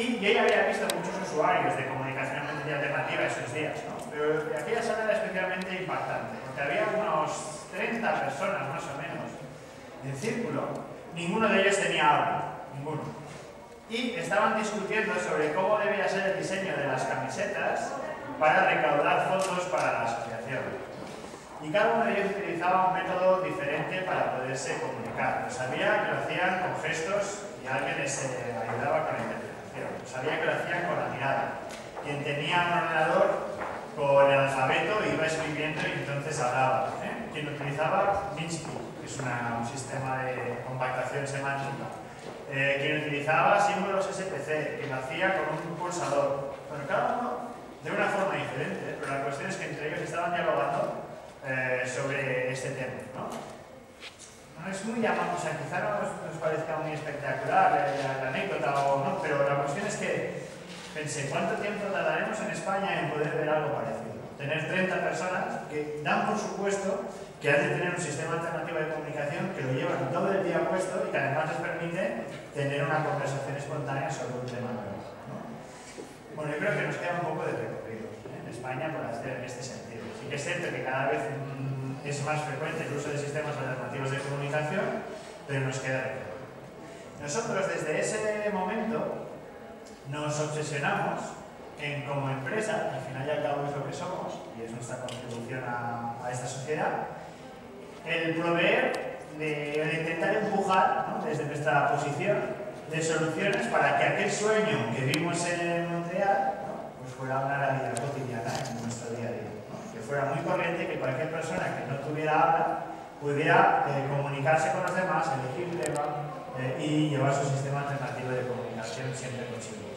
Y yo ya había visto muchos usuarios de comunicación alternativa esos días, ¿no? Pero aquella sala era especialmente impactante, porque había unos 30 personas más o menos en círculo, ninguno de ellos tenía habla, ninguno. Y estaban discutiendo sobre cómo debía ser el diseño de las camisetas para recaudar fondos para la asociación. Y cada uno de ellos utilizaba un método diferente para poderse comunicar. sabía que lo hacían con gestos y alguien les eh, ayudaba con la sabía que lo hacían con la mirada. Quien tenía un ordenador con el alfabeto iba escribiendo y entonces hablaba. ¿eh? Quien utilizaba Minsky, que es un sistema de compactación semántica. Eh, quien utilizaba símbolos SPC, que lo hacía con un pulsador. Bueno, cada uno de una forma diferente, pero la cuestión es que entre ellos estaban dialogando eh, sobre este tema. ¿no? No es muy sea, quizá no nos, parezca muy espectacular la, la anécdota o no, pero la cuestión es que Pensé, ¿cuánto tiempo tardaremos en España en poder ver algo parecido? Tener 30 personas que dan por supuesto que han de tener un sistema alternativo de comunicación que lo llevan todo el día puesto y que además les permite tener una conversación espontánea sobre un tema nuevo. Bueno, yo creo que nos queda un poco de recorrido ¿eh? en España por hacer en este sentido. Sí que es cierto que cada vez es más frecuente el uso de sistemas alternativos de comunicación, pero nos queda recorrido. Nosotros desde ese momento nos obsesionamos en como empresa, al final y al cabo es lo que somos, y es nuestra contribución a, esta sociedad, el proveer, de, intentar empujar desde nuestra posición de soluciones para que aquel sueño que vimos en Montreal pues fuera una realidad cotidiana en nuestro día a día. Que fuera muy corriente que cualquier persona que no tuviera habla pudiera eh, comunicarse con los demás, elegir tema eh, y llevar su sistema alternativo de comunicación siempre consigo.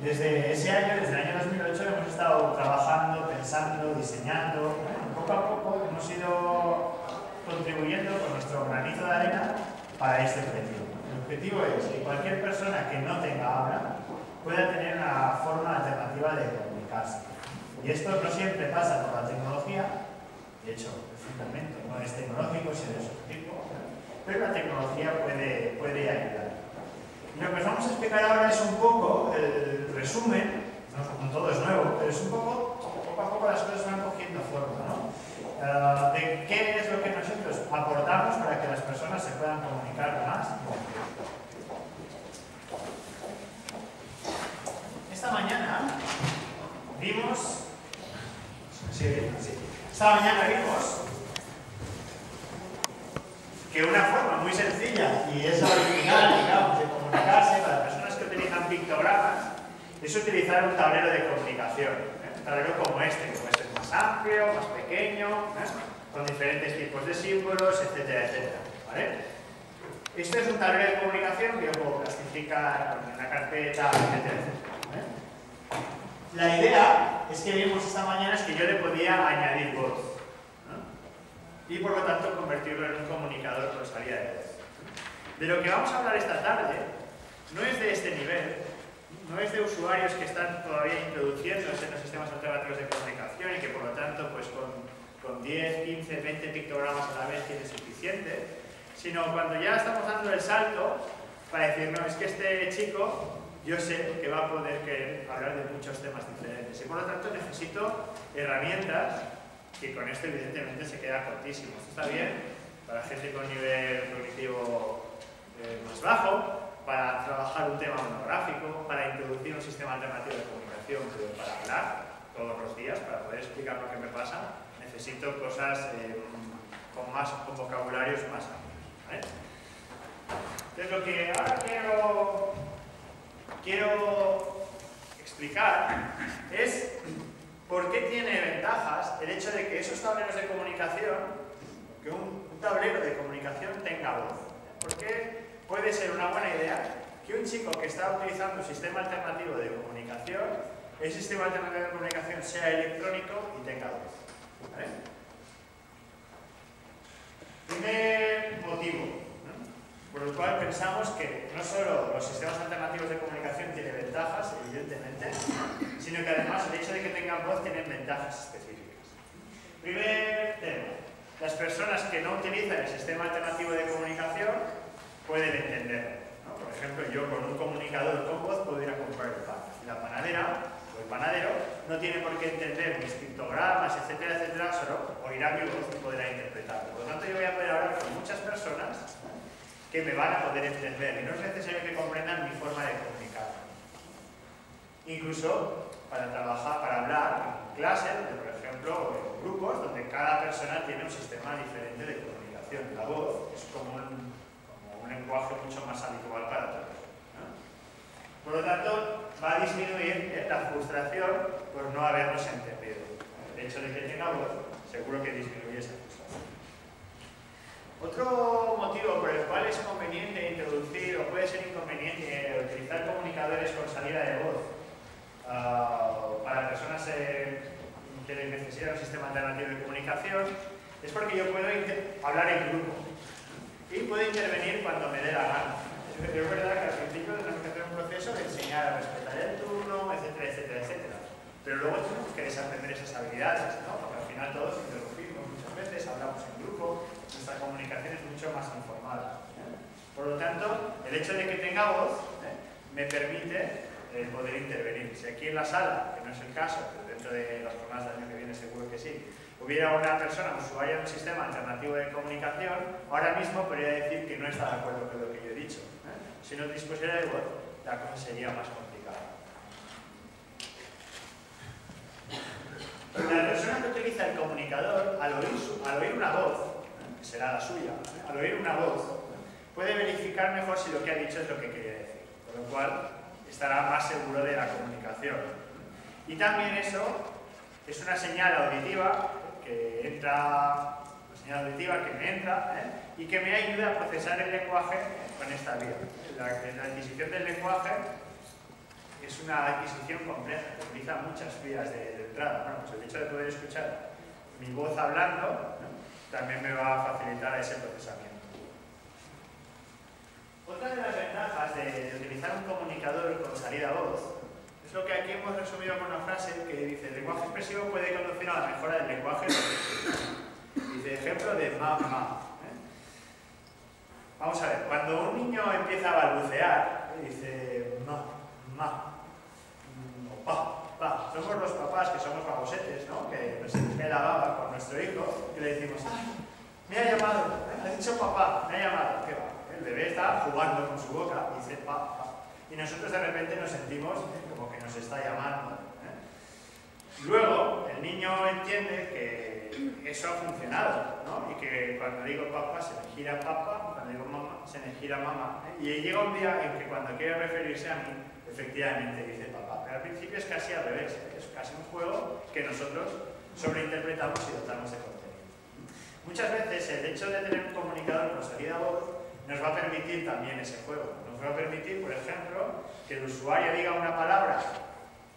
Desde ese año, desde el año 2008, hemos estado trabajando, pensando, diseñando. poco a poco hemos ido contribuyendo con nuestro granito de arena para este objetivo. El objetivo es que cualquier persona que no tenga habla pueda tener una forma alternativa de comunicarse. Y esto no siempre pasa por la tecnología, de hecho, el no es tecnológico, sino de su tipo, pero la tecnología puede, puede ayudar. Y lo que os vamos a explicar ahora es un poco el resumen, no, todo es nuevo, pero es un poco, poco a poco las cosas van cogiendo forma, ¿no? Uh, de qué es lo que nosotros aportamos para que las personas se puedan comunicar más. Esta mañana vimos, sí, sí, esta mañana vimos que una forma muy sencilla y es original, digamos, de comunicarse para personas que utilizan pictogramas es utilizar un tablero de comunicación. ¿eh? Un tablero como este, que puede ser más amplio, más pequeño, ¿eh? con diferentes tipos de símbolos, etcétera, etcétera. ¿vale? Es un tablero de comunicación que yo puedo clasificar en una carpeta, etcétera, etcétera. La idea es que vimos esta mañana es que yo le podía añadir voz. y por lo tanto convertirlo en un comunicador con salida de voz. De lo que vamos a hablar esta tarde no es de este nivel, no es de usuarios que están todavía introduciéndose en los sistemas alternativos de comunicación y que por lo tanto pues con, con 10, 15, 20 pictogramas a la vez tiene suficiente, sino cuando ya estamos dando el salto para decir, no, es que este chico yo sé que va a poder hablar de muchos temas diferentes y por lo tanto necesito herramientas que con esto evidentemente se queda cortísimo. Esto está bien para gente con nivel cognitivo eh, más bajo, para trabajar un tema monográfico, para introducir un sistema alternativo de comunicación, pero para hablar todos los días, para poder explicar lo que me pasa, necesito cosas eh, con, más, con vocabularios más amplios. Entonces lo que ahora quiero, quiero explicar es por qué tiene ventajas el hecho de que esos tableros de comunicación, que un, tablero de comunicación tenga voz. ¿Por qué puede ser una buena idea que un chico que está utilizando un sistema alternativo de comunicación, el sistema alternativo de comunicación sea electrónico y tenga voz. Primer motivo por el cual pensamos que no solo los sistemas alternativos de comunicación tienen ventajas, evidentemente, sino que además el hecho de que tengan voz tienen ventajas específicas. Primer tema. Las personas que no utilizan el sistema alternativo de comunicación pueden entender. Por ejemplo, yo con un comunicador con voz puedo comprar el pan. Y la panadera o el panadero no tiene por qué entender mis pictogramas, etcétera, etcétera, solo oirá mi voz y podrá interpretar. Por lo tanto, yo voy a poder hablar con muchas personas que me van a poder entender y no es necesario que comprendan mi forma de comunicar. Incluso para trabajar, para hablar en clases, por ejemplo, en grupos donde cada persona tiene un sistema diferente de comunicación. La voz es como un lenguaje mucho más habitual para todos. Por lo tanto, va a disminuir ¿eh? la frustración por no habernos entendido. El hecho de que tenga voz seguro que disminuye esa frustración. Otro motivo por el cual es conveniente introducir o puede ser inconveniente utilizar comunicadores con salida de voz uh, para personas eh, que necesitan un sistema alternativo de comunicación es porque yo puedo hablar en grupo y puede intervenir cuando me dé la gana. Es verdad que al principio tenemos que hacer un proceso de enseñar a respetar el turno, etcétera, etcétera, etcétera. Pero luego tenemos que desaprender esas habilidades, ¿no? Porque al final todos interrumpimos muchas veces, hablamos en grupo, nuestra comunicación es mucho más informada. ¿eh? Por lo tanto, el hecho de que tenga voz ¿eh? me permite eh, poder intervenir. Si aquí en la sala, que no es el caso, pero dentro de las jornadas del año que viene seguro que sí, hubiera una persona usuaria de un sistema alternativo de comunicación, ahora mismo podría decir que no está de acuerdo con lo que yo he dicho. Si no dispusiera de voz, la cosa sería más complicada. La persona que utiliza el comunicador, al oír, una voz. Será la suya, ¿eh? al oír una voz, puede verificar mejor si lo que ha dicho es lo que quería decir, con lo cual estará más seguro de la comunicación. Y también eso es una señal auditiva que entra, la señal auditiva que me entra ¿eh? y que me ayuda a procesar el lenguaje con esta vía. La, adquisición del lenguaje es una adquisición compleja, que utiliza muchas vías de, entrada. Bueno, pues el hecho de poder escuchar mi voz hablando también me va a facilitar ese procesamiento. Otra de las ventajas de, utilizar un comunicador con salida voz es lo que aquí hemos resumido con una frase que dice el lenguaje expresivo puede conducir a la mejora del lenguaje Dice ejemplo de ma, ma. ¿eh? Vamos a ver, cuando un niño empieza a balbucear, dice ma, ma, o pa, pa. Somos los papás que somos babosetes, ¿no? Que nos se la baba con nuestro hijo y le decimos, ¡ay! Me ha llamado, ¿eh? ha dicho papá, me ha llamado. ¿Qué va? El bebé está jugando con su boca y dice pa, pa. Y nosotros de repente nos sentimos como que nos está llamando. ¿eh? Luego, el niño entiende que eso ha funcionado, ¿no? Y que cuando digo papá se me gira papá, cuando digo mamá se me gira mamá. ¿eh? Y llega un día en que cuando quiere referirse a mí, efectivamente dice papá. Pero al principio es casi al revés, es casi un juego que nosotros sobreinterpretamos y dotamos de contenido. Muchas veces el hecho de tener un comunicador con salida voz nos va a permitir también ese juego. Nos va a permitir, por ejemplo, que el usuario diga una palabra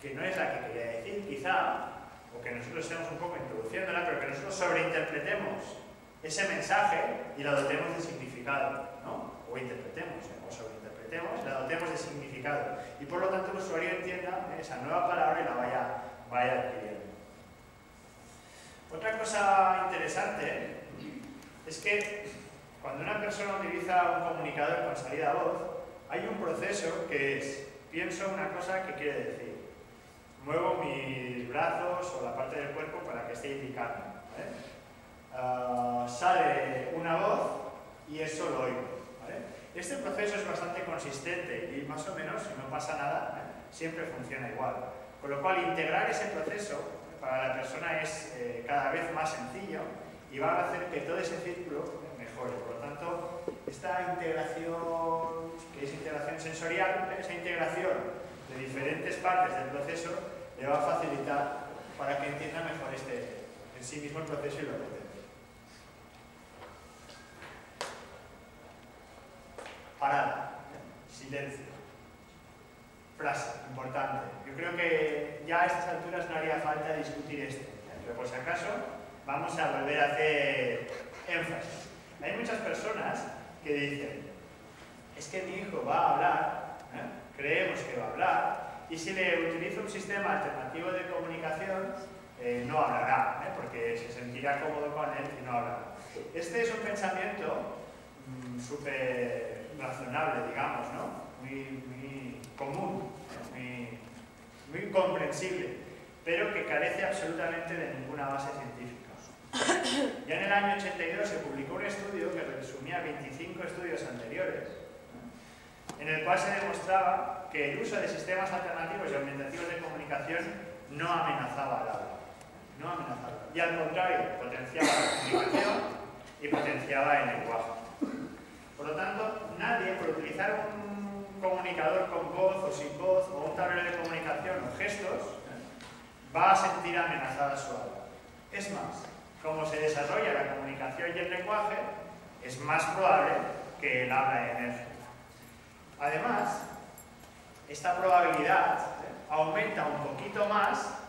que no es la que quería decir, quizá, o que nosotros estemos un poco introduciéndola, pero que nosotros sobreinterpretemos ese mensaje y lo dotemos de significado, ¿no? o interpretemos, sobreinterpretemos, la dotemos de significado y por lo tanto el usuario entienda esa nueva palabra y la vaya, vaya adquiriendo. Otra cosa interesante es que cuando una persona utiliza un comunicador con salida a voz, hay un proceso que es, pienso una cosa que quiere decir, muevo mis brazos o la parte del cuerpo para que esté indicando. Ah, sale una voz y eso lo oigo. Este proceso es bastante consistente y más o menos, si no pasa nada, siempre funciona igual. Con lo cual, integrar ese proceso para la persona es eh, cada vez más sencillo y va a hacer que todo ese círculo mejore. Por lo tanto, esta integración, que es integración sensorial, esa integración de diferentes partes del proceso, le va a facilitar para que entienda mejor este, en sí mismo el proceso y lo que Parada, silencio. Frase, importante. Yo creo que ya a estas alturas no haría falta discutir esto, pero por si acaso vamos a volver a hacer énfasis. Hay muchas personas que dicen, es que mi hijo va a hablar, ¿eh? creemos que va a hablar, y si le utilizo un sistema alternativo de comunicación, eh, no hablará, ¿eh? porque se sentirá cómodo con él y no hablará. Este es un pensamiento mm, súper razonable, digamos, ¿no? muy, común, muy, muy comprensible, pero que carece absolutamente de ninguna base científica. Ya en el año 82 se publicó un estudio que resumía 25 estudios anteriores, en el cual se demostraba que el uso de sistemas alternativos y aumentativos de comunicación no amenazaba al habla. No amenazaba. Y al contrario, potenciaba la comunicación y potenciaba el lenguaje. Por lo tanto, nadie, por utilizar un comunicador con voz o sin voz, o un tablero de comunicación o gestos, va a sentir amenazada su habla. Es más, como se desarrolla la comunicación y el lenguaje, es más probable que el habla emerja. Además, esta probabilidad aumenta un poquito más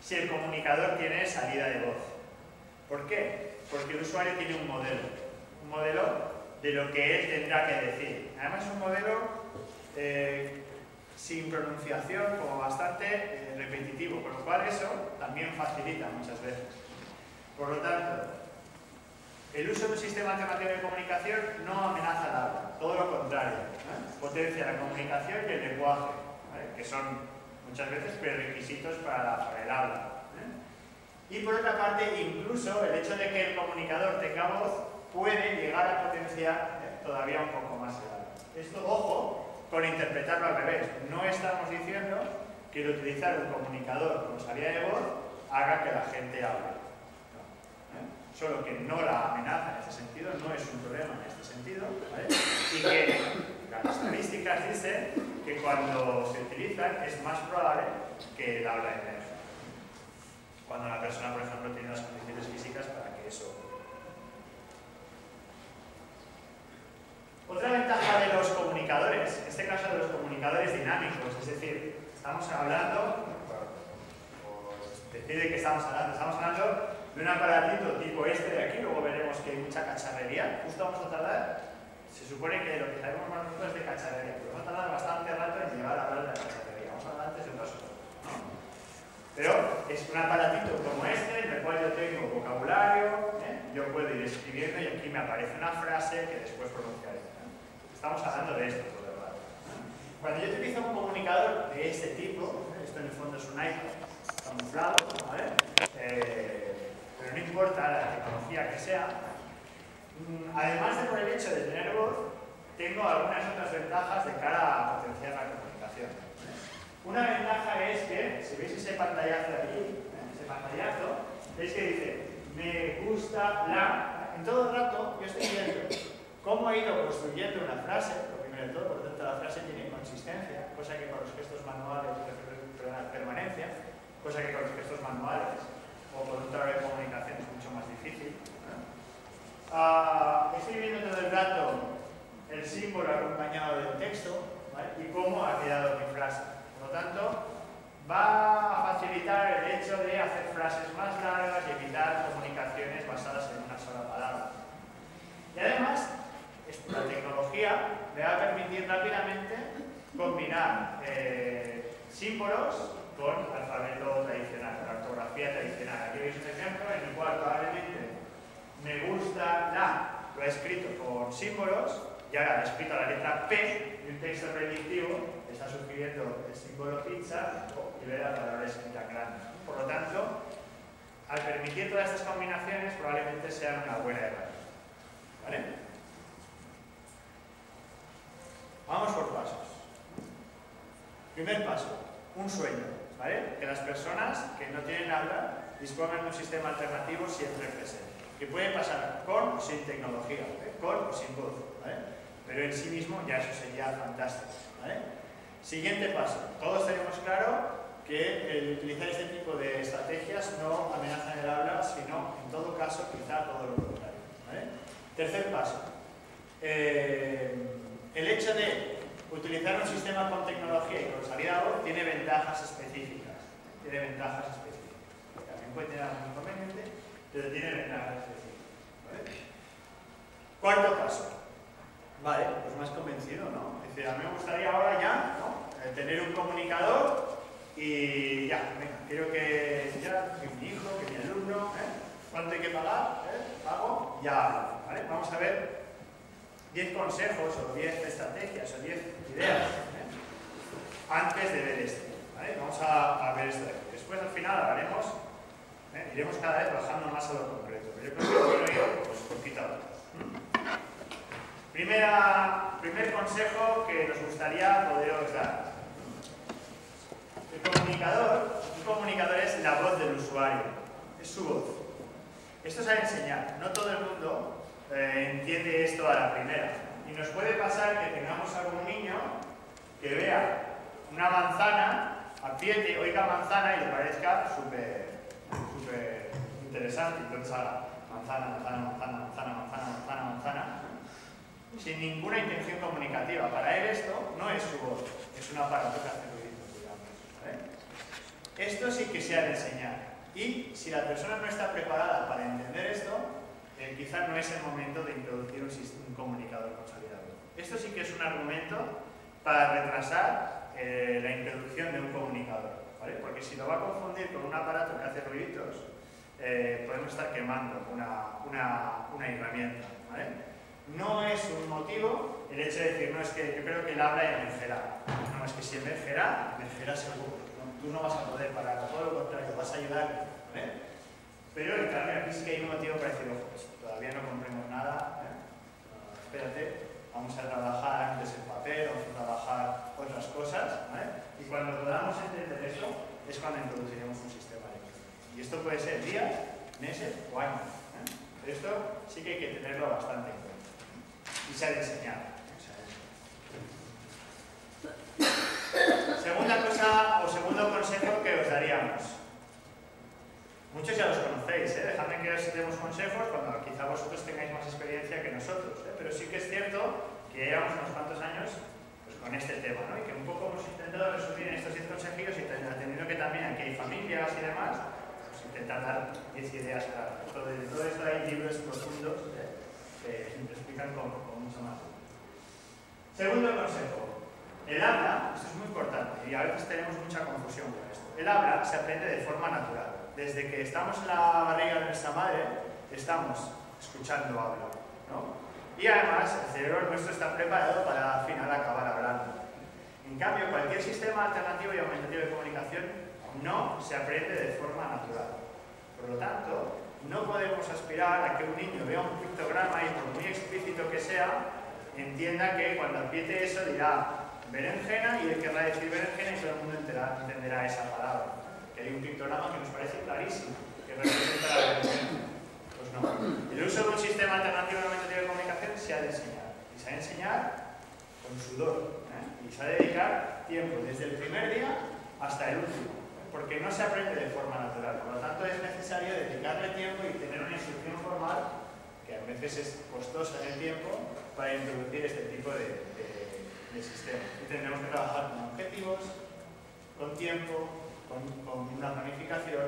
si el comunicador tiene salida de voz. ¿Por qué? Porque el usuario tiene un modelo, un modelo de lo que él tendrá que decir. Además, un modelo eh, sin pronunciación, como bastante eh, repetitivo, con lo cual eso también facilita muchas veces. Por lo tanto, el uso de un sistema alternativo de comunicación no amenaza el habla, todo lo contrario, potencia la comunicación y el lenguaje, que son muchas veces prerequisitos para, el habla. ¿eh? Y por otra parte, incluso el hecho de que el comunicador tenga voz puede llegar a potenciar ¿eh? todavía un poco más el habla. Esto, ojo, con interpretarlo al revés. No estamos diciendo que el utilizar un comunicador con salida de voz haga que la gente hable solo que no la amenaza en este sentido, no es un problema en este sentido, y que las estadísticas dicen que cuando se utilizan es más probable que el habla emerja. Cuando la persona, por ejemplo, tiene las condiciones físicas para que eso Otra ventaja de los comunicadores, en este caso de los comunicadores dinámicos, es decir, estamos hablando, o decide que estamos hablando, estamos hablando de un aparatito tipo este de aquí, luego veremos que hay mucha cacharrería, justo vamos a tardar, se supone que lo que sabemos más nosotros es de cacharrería, pero vamos a tardar bastante rato en llegar a hablar de la cacharrería, vamos a hablar antes de otras cosas. Pero es un aparatito como este, en el cual yo tengo vocabulario, ¿eh? yo puedo ir escribiendo y aquí me aparece una frase que después pronunciaré. Estamos hablando de esto el rato. Cuando yo utilizo un comunicador de este tipo, esto en el fondo es un iPad camuflado, ¿vale? Eh, pero no importa la tecnología que sea, mm, además de por el hecho de tener voz, tengo algunas otras ventajas de cara a potenciar la comunicación. Una ventaja es que, si veis ese pantallazo ¿eh? ese pantallazo, veis que dice, me gusta la... En todo el rato yo estoy viendo cómo he ido construyendo una frase, lo primero de todo, por lo tanto la frase tiene consistencia, cosa que con los gestos manuales, permanencia, cosa que con los gestos manuales o por un de comunicación es mucho más difícil. Uh, estoy viendo todo el rato el símbolo acompañado del texto y cómo ha quedado mi frase. Por lo tanto, va a facilitar el hecho de hacer frases más largas y evitar comunicaciones basadas en una sola palabra la tecnología le va a permitir rápidamente combinar eh, símbolos con alfabeto tradicional, con ortografía tradicional. Aquí veis un ejemplo en el cual probablemente me gusta la, lo he escrito con símbolos y ahora he escrito la letra P y un texto predictivo está sugiriendo el símbolo pizza y ve las valores tan grandes. Por lo tanto, al permitir todas estas combinaciones probablemente sean una buena herramienta. ¿Vale? Vamos por pasos. Primer paso, un sueño. ¿vale? Que las personas que no tienen habla dispongan de un sistema alternativo siempre presente. Que puede pasar con o sin tecnología, ¿vale? con o sin voz. ¿vale? Pero en sí mismo ya eso sería fantástico. ¿vale? Siguiente paso. Todos tenemos claro que el utilizar este tipo de estrategias no amenazan el habla, sino en todo caso quizá todo lo contrario. ¿vale? Tercer paso. Eh, el hecho de utilizar un sistema con tecnología y con salida a voz tiene ventajas específicas. Tiene ventajas específicas. También puede tener algún inconveniente, pero tiene ventajas específicas. ¿vale? Cuarto paso. Vale, pues más convencido, ¿no? Es decir, a mí me gustaría ahora ya ¿no? Eh, tener un comunicador y ya, venga, quiero que ya, que mi hijo, que mi alumno, ¿eh? ¿cuánto hay que pagar? ¿Eh? Pago, ya ¿vale? Vamos a ver 10 consejos o 10 estrategias o 10 ideas ¿eh? antes de ver esto. Vamos a, ver esto de aquí. Después al final hablaremos, ¿eh? iremos cada vez bajando más a lo concreto, pero yo creo que yo, pues poquito. Primera, primer consejo que nos gustaría poderos dar. El comunicador, un comunicador es la voz del usuario, es su voz. Esto es a enseñar, no todo el mundo eh, entiende esto a la primera. Y nos puede pasar que tengamos algún niño que vea una manzana, apriete, oiga manzana y le parezca súper súper interesante. Entonces manzana, manzana, manzana, manzana, manzana, manzana, manzana, sin ninguna intención comunicativa. Para él esto no es su voz, es un aparato que hace ruido, digamos. ¿vale? Esto sí que se ha de enseñar. Y si la persona no está preparada para entender esto, eh, quizá no es el momento de introducir un, un comunicador consolidado. Esto sí que es un argumento para retrasar eh, la introducción de un comunicador, ¿vale? Porque si lo va a confundir con un aparato que hace ruiditos, eh, podemos estar quemando una, una, una herramienta, ¿vale? No es un motivo el hecho de decir, no, es que yo creo que el habla emergerá. No, es que si emergerá, emergerá seguro. ¿no? Tú no vas a poder parar, todo lo contrario, vas a ayudar. ¿vale? Pero en cambio aquí sí que hay un motivo para decir, ojo, todavía no compremos nada, ¿eh? espérate, vamos a trabajar antes el papel, vamos a trabajar otras cosas, ¿vale? Y cuando podamos entender eso, es cuando introduciremos un sistema Y esto puede ser días, meses o años. ¿eh? Esto sí que hay que tenerlo bastante en cuenta y se ha enseñar. Segunda cosa o segundo consejo que os daríamos. Muchos ya los conocéis, ¿eh? dejadme que os demos consejos cuando quizá vosotros tengáis más experiencia que nosotros, ¿eh? pero sí que es cierto que llevamos unos cuantos años pues, con este tema, ¿no? y que un poco hemos intentado resumir en estos 10 consejos y atendiendo que también aquí hay familias y demás, pues intentar dar 10 ideas claras. Todo, todo esto hay libros profundos ¿eh? que explican con, con mucho más. Segundo consejo. El habla, esto es muy importante y a veces tenemos mucha confusión con esto. El habla se aprende de forma natural. Desde que estamos en la barriga de nuestra madre, estamos escuchando habla. ¿no? Y además, el cerebro nuestro está preparado para al final acabar hablando. En cambio, cualquier sistema alternativo y aumentativo de comunicación no se aprende de forma natural. Por lo tanto, no podemos aspirar a que un niño vea un pictograma y por muy explícito que sea, entienda que cuando apriete eso dirá berenjena y él querrá decir berenjena y todo el mundo entenderá, entenderá esa palabra. Que hay un pictograma que nos parece clarísimo, que representa la berenjena. No. El uso de un sistema alternativo de de comunicación se ha de enseñar. Y se ha de enseñar con sudor. ¿eh? Y se ha de dedicar tiempo, desde el primer día hasta el último porque no se aprende de forma natural. Por lo tanto, es necesario dedicarle tiempo y tener una instrucción formal, que a veces es costosa en el tiempo, para introducir este tipo de, de, de. Y tendremos que trabajar con objetivos, con tiempo, con, con una planificación.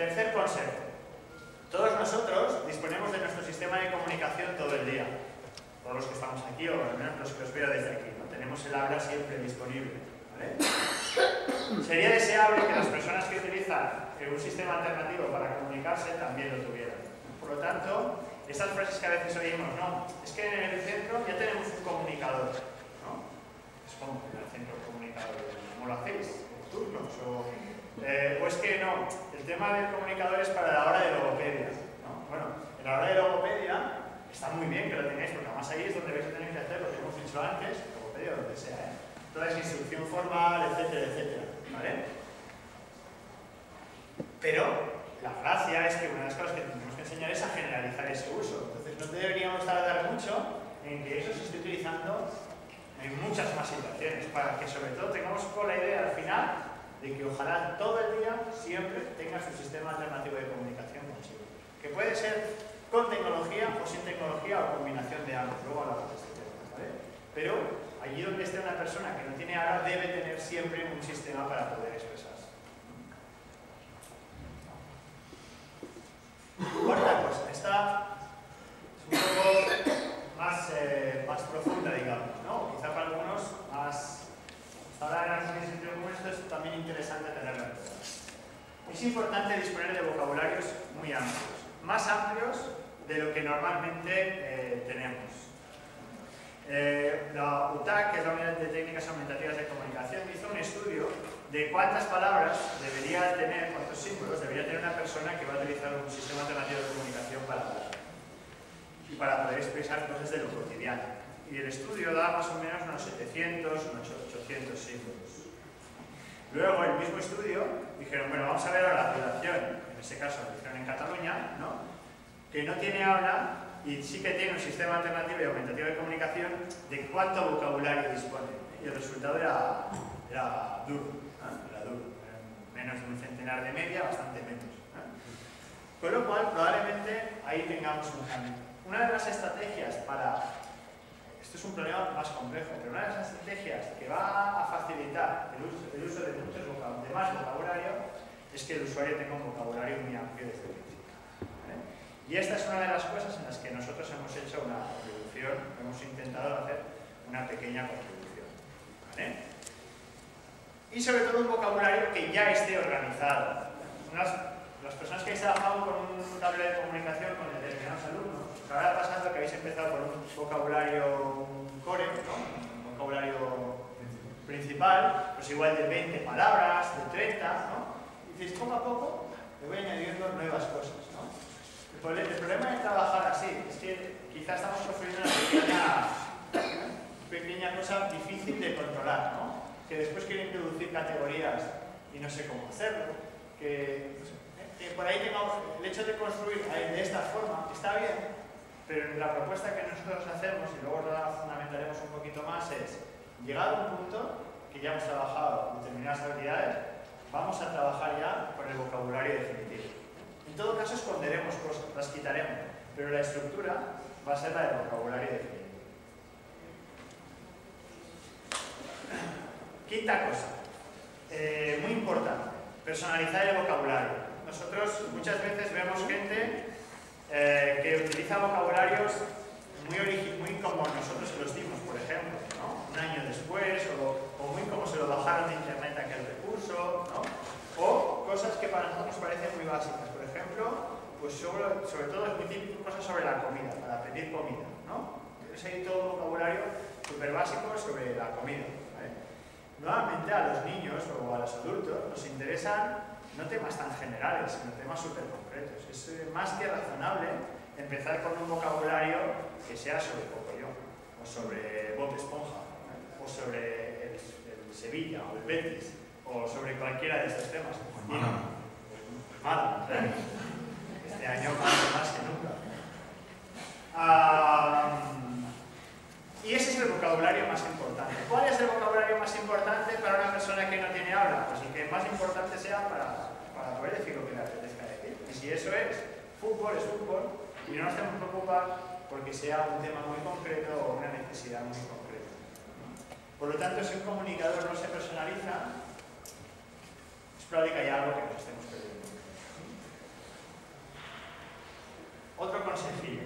Tercer consejo. Todos nosotros disponemos de nuestro sistema de comunicación todo el día. Todos los que estamos aquí, o al menos los que os veo desde aquí. tenemos el habla siempre disponible. Sería deseable que las personas que utilizan un sistema alternativo para comunicarse también lo tuvieran. Por lo tanto, estas frases que a veces oímos, no, es que en el centro ya tenemos un comunicador, ¿no? Es como en el centro comunicador, ¿cómo lo hacéis? ¿Turnos? O, eh, o es que no, el tema del comunicador es para la hora de logopedia, ¿no? Bueno, en la hora de logopedia está muy bien que lo tengáis, porque además ahí es donde vais a tener que hacer lo que hemos dicho antes, logopedia o donde sea, ¿eh? Toda esa instrucción formal, etcétera, etcétera, ¿vale? Pero la gracia es que una de las cosas que tenemos que enseñar es a generalizar ese uso. Entonces no deberíamos tardar mucho en que eso se esté utilizando en muchas más situaciones, para que sobre todo tengamos con la idea al final de que ojalá todo el día siempre tengas un sistema alternativo de comunicación consigo. Que puede ser con tecnología o sin tecnología o combinación de ambos. Luego hablamos de este tema, ¿vale? Pero allí donde esté una persona que no tiene ahora debe tener siempre un sistema para poder expresarse. Cuarta cosa, esta es un poco más, eh, más profunda, digamos, ¿no? Quizá para algunos más... Ahora en un sitio como esto es también interesante tenerlo en cuenta. Es importante disponer de vocabularios muy amplios, más amplios de lo que normalmente eh, tenemos. Eh, la UTAC, que es la Unidad de Técnicas Aumentativas de Comunicación, hizo un estudio de cuántas palabras debería tener, cuántos símbolos debería tener una persona que va a utilizar un sistema alternativo de comunicación para hablar y para poder expresar cosas de lo cotidiano. Y el estudio da más o menos unos 700, unos 800 símbolos. Luego, el mismo estudio, dijeron, bueno, vamos a ver ahora la población, en este caso lo hicieron en Cataluña, ¿no? que no tiene habla y sí que tiene un sistema alternativo y aumentativo de comunicación, de cuánto vocabulario dispone. Y el resultado era, era duro, era duro. menos de un centenar de media, bastante menos. Con lo cual, probablemente ahí tengamos un cambio. Una de las estrategias para... Esto es un problema más complejo, pero una de las estrategias que va a facilitar el uso, el uso de, muchos de más vocabulario es que el usuario tenga un vocabulario muy amplio desde el principio. Y esta es una de las cosas en las que nosotros hemos hecho una contribución, hemos intentado hacer una pequeña contribución. ¿vale? Y sobre todo un vocabulario que ya esté organizado. las personas que habéis trabajado con un tablero de comunicación con determinados alumnos, os habrá pasado que habéis empezado con un vocabulario core, un vocabulario principal, pues igual de 20 palabras, de 30, ¿no? y dices, poco a poco le voy añadiendo nuevas cosas. El problema de trabajar así es que quizás estamos construyendo una pequeña, cosa difícil de controlar, ¿no? Que después quieren introducir categorías y no sé cómo hacerlo, que, por ahí tengamos, el hecho de construir de esta forma está bien, pero la propuesta que nosotros hacemos, y luego la fundamentaremos un poquito más, es llegar a un punto que ya hemos trabajado determinadas habilidades, vamos a trabajar ya con el vocabulario definitivo. En todo caso esconderemos cosas, las quitaremos, pero la estructura va a ser la del vocabulario definido. Quinta cosa, eh, muy importante, personalizar el vocabulario. Nosotros muchas veces vemos gente eh, que utiliza vocabularios muy, muy como nosotros los dimos, por ejemplo, un año después, o, o, muy como se lo bajaron de internet aquel recurso, ¿no? o cosas que para nosotros parecen muy básicas pues sobre, todo es muy típico cosas sobre la comida, para pedir comida, ¿no? Es ahí todo un vocabulario súper básico sobre la comida. Nuevamente a los niños o a los adultos nos interesan no temas tan generales, sino temas súper concretos. Es eh, más que razonable empezar con un vocabulario que sea sobre Pocoyo, o sobre Bob Esponja, o sobre el, Sevilla, o el Betis, o sobre cualquiera de estos temas. Mal, Este año más, que nunca. y ese es el vocabulario más importante. ¿Cuál es el vocabulario más importante para una persona que no tiene habla? Pues el que más importante sea para, para poder decir lo que le. Y si eso es fútbol, es fútbol, y no nos tenemos que preocupar porque sea un tema muy concreto o una necesidad muy concreta. Por lo tanto, si un comunicador no se personaliza, es probable que haya algo que nos estemos perdiendo. Otro consejillo.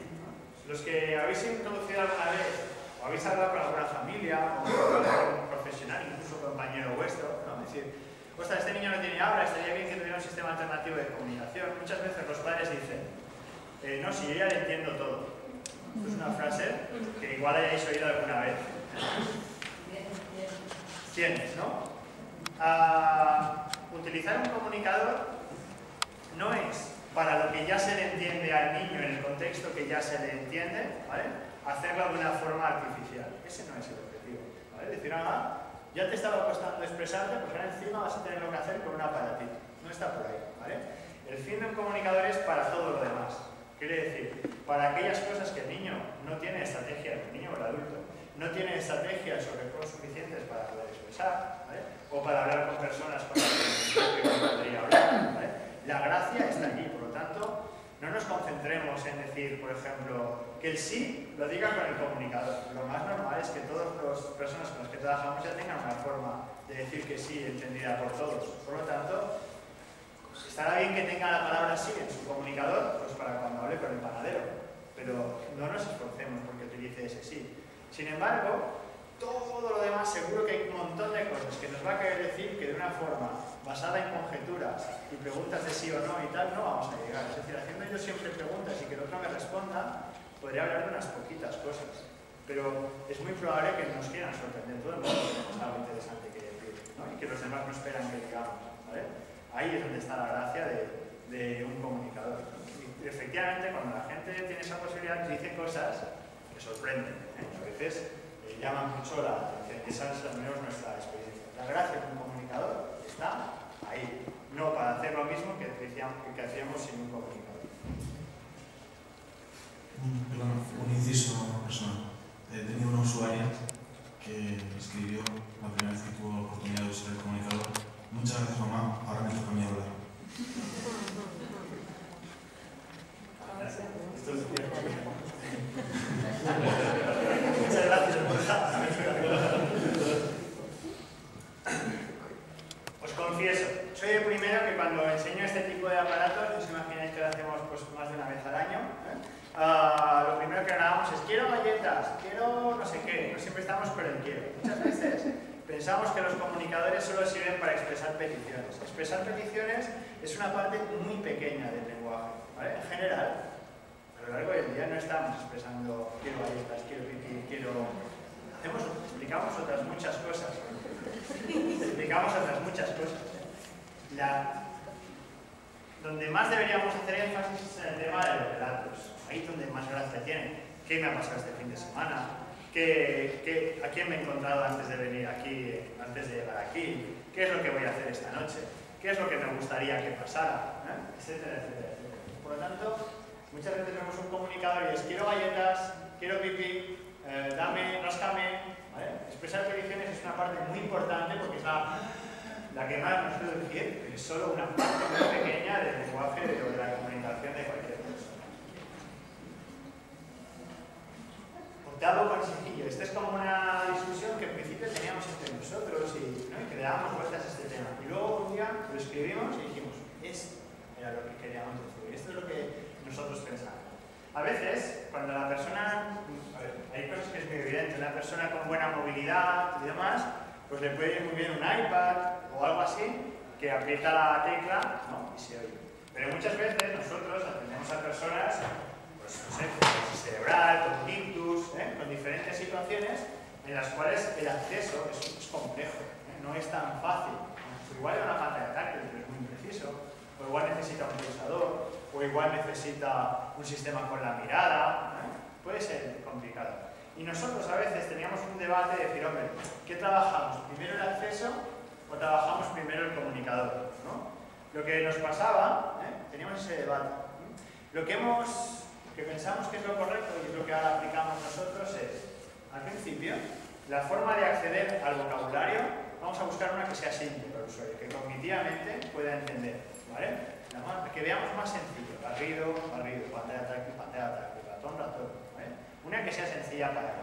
Los que habéis introducido alguna vez, o habéis hablado con alguna familia, o con algún profesional, incluso compañero vuestro, ¿no? Decir, ostras, este niño no tiene habla, estaría bien que tuviera un sistema alternativo de comunicación. Muchas veces los padres dicen, eh, no, si yo ya le entiendo todo. Es una frase que igual hayáis oído alguna vez. Tienes, ¿no? Ah, utilizar un comunicador no es para lo que ya se le entiende al niño en el contexto que ya se le entiende, ¿vale? hacerlo de una forma artificial. Ese no es el objetivo. ¿vale? Decir, ah, ya te estaba costando expresarte, pues ahora encima vas a tener lo que hacer con un aparatito. No está por ahí. ¿vale? El fin de un comunicador es para todo lo demás. Quiere decir, para aquellas cosas que el niño no tiene estrategia, el niño o el adulto, no tiene estrategias o recursos suficientes para poder expresar, o para hablar con personas con las que no podría hablar. ¿vale? La gracia está allí, por lo tanto, no nos concentremos en decir, por ejemplo, que el sí lo diga con el comunicador. Lo más normal es que todas las personas con las que trabajamos ya tengan una forma de decir que sí entendida por todos. Por lo tanto, estará bien que tenga la palabra sí en su comunicador, pues para cuando hable con el panadero. Pero no nos esforcemos porque utilice ese sí. Sin embargo, todo lo demás seguro que hay un montón de cosas que nos va a querer decir que de una forma basada en conjeturas y preguntas de sí o no y tal, no vamos a llegar. Es decir, haciendo yo siempre preguntas y que el otro me responda, podría hablar de unas poquitas cosas. Pero es muy probable que nos quieran sorprender. Todo el mundo tenemos algo interesante que decir ¿no? y que los demás no esperan que digamos. ¿vale? Ahí es donde está la gracia de, de un comunicador. Y efectivamente, cuando la gente tiene esa posibilidad, dice cosas que sorprenden. ¿eh? A veces llaman mucho la atención, que esa es al menos nuestra experiencia. La gracia de un comunicador está ahí, no para hacer lo mismo que, que hacíamos sin un comunicador. Un, perdón, un inciso personal. Eh, tenía una usuaria que escribió la primera vez que tuvo la oportunidad de usar el comunicador. Muchas gracias, mamá. Ahora me toca a mí hablar. Pensamos que los comunicadores solo sirven para expresar peticiones. Expresar peticiones es una parte muy pequeña del lenguaje. ¿vale? En general, a lo largo del día no estamos expresando quiero galletas, quiero pipí, quiero... Hacemos, explicamos otras muchas cosas. explicamos otras muchas cosas. La, donde más deberíamos hacer énfasis es en el tema de los relatos. Ahí es donde más gracia tiene. ¿Qué me ha pasado este fin de semana? ¿Qué, qué, a quién me he encontrado antes de venir aquí, antes de llegar aquí? ¿Qué es lo que voy a hacer esta noche? ¿Qué es lo que me gustaría que pasara? ¿Eh? Etcétera, etcétera, etcétera. Por lo tanto, muchas veces vemos un comunicador y es quiero galletas, quiero pipí, eh, dame, ráscame. ¿vale? Expresar peticiones es una parte muy importante porque es la, la que más nos puede decir, es solo una parte muy pequeña del lenguaje de, de la comunicación de cualquier persona. Te hablo con sencillo. Esta es como una discusión que en principio teníamos entre nosotros y, ¿no? y que le dábamos vueltas a este tema. Y luego un día lo escribimos y dijimos, esto era lo que queríamos decir, esto es lo que nosotros pensamos. A veces, cuando la persona, a ver, hay cosas que es muy evidente, una persona con buena movilidad y demás, pues le puede ir muy bien un iPad o algo así, que aprieta la tecla ¿no? y se oye. Pero muchas veces nosotros atendemos a personas, no sé, con cerebral, con ictus, ¿eh? con diferentes situaciones en las cuales el acceso es, es complejo, ¿eh? no es tan fácil. Igual es una pantalla táctil, pero es muy preciso, o igual necesita un pulsador, o igual necesita un sistema con la mirada, ¿eh? puede ser complicado. Y nosotros a veces teníamos un debate de decir, hombre, ¿qué trabajamos? ¿Primero el acceso o trabajamos primero el comunicador? ¿no? Lo que nos pasaba, ¿eh? teníamos ese debate. Lo que hemos, que pensamos que es lo correcto y es lo que ahora aplicamos nosotros es, al principio, la forma de acceder al vocabulario, vamos a buscar una que sea simple para el usuario, que cognitivamente pueda entender, ¿vale? Que veamos más sencillo, barrido, barrido, pantalla táctil, pantalla táctil, ratón, ratón, ¿vale? Una que sea sencilla para él.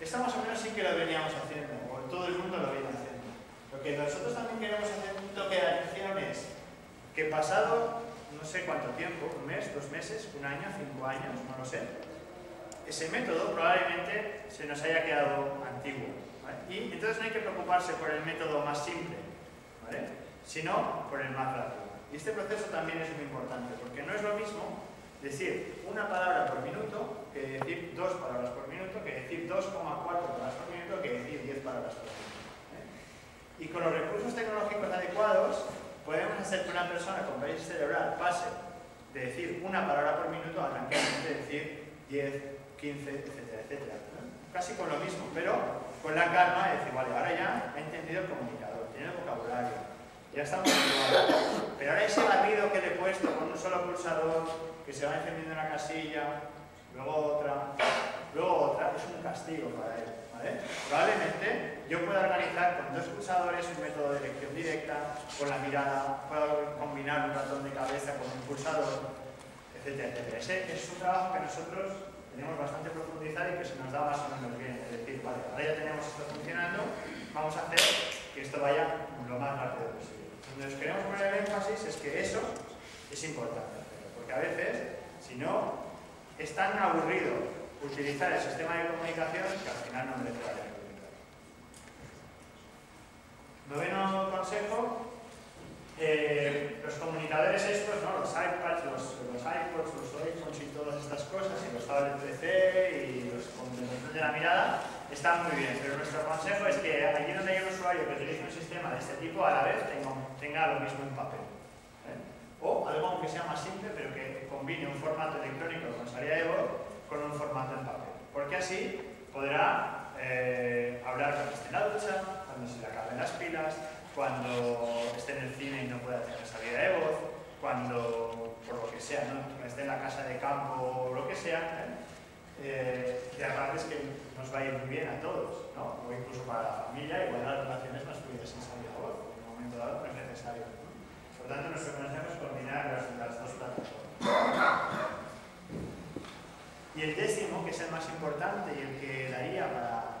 Esto más o menos sí que lo veníamos haciendo, o todo el mundo lo viene haciendo. Lo que nosotros también queremos hacer un toque de atención es que pasado no sé cuánto tiempo, un mes, dos meses, un año, cinco años, no lo sé, ese método probablemente se nos haya quedado antiguo. Y entonces no hay que preocuparse por el método más simple, sino por el más rápido. Y este proceso también es muy importante, porque no es lo mismo decir una palabra por minuto que decir dos palabras por minuto, que decir 2,4 palabras por minuto, que decir 10 palabras por minuto. Y con los recursos tecnológicos adecuados, podemos hacer que una persona con parálisis cerebral pase de decir una palabra por minuto a tranquilamente decir 10, 15, etcétera, etcétera. Casi con lo mismo, pero con la calma de decir, vale, ahora ya ha entendido el comunicador, tiene el vocabulario, ya estamos igual. Pero ahora ese barrido que le he puesto con un solo pulsador, que se va encendiendo una casilla, luego otra, luego otra, es un castigo para él. Probablemente yo pueda organizar con dos pulsadores un método de elección directa, con la mirada, puedo combinar un ratón de cabeza con un pulsador, etcétera, etcétera. Ese es un trabajo que nosotros tenemos bastante profundizado y que se nos da más o menos bien. Es decir, vale, ahora ya tenemos esto funcionando, vamos a hacer que esto vaya lo más rápido posible. Donde nos queremos poner el énfasis es que eso es importante porque a veces, si no, es tan aburrido utilizar el sistema de comunicación que al final no merece la pena Noveno consejo, eh, los comunicadores estos, ¿no? los iPads, los, los iPods, los iPhones y todas estas cosas, y los tablets PC y los contenedores de la mirada, están muy bien, pero nuestro consejo es que allí donde hay un usuario que utilice un sistema de este tipo, a la vez tenga, tenga lo mismo en papel. ¿eh? O algo aunque sea más simple, pero que combine un formato electrónico con salida de voz con un formato en papel. Porque así podrá eh, hablar cuando esté en la ducha, cuando se le acaben las pilas, cuando esté en el cine y no pueda tener salida de voz, cuando, por lo que sea, ¿no? esté en la casa de campo o lo que sea, ¿eh? eh es que nos va a ir muy bien a todos, ¿no? o incluso para la familia, igual las relaciones más fluidas sin salida de voz, en un momento dado no es necesario. Por tanto, nuestro consejo es combinar las, las dos plataformas. Y el décimo, que es el más importante y el que daría para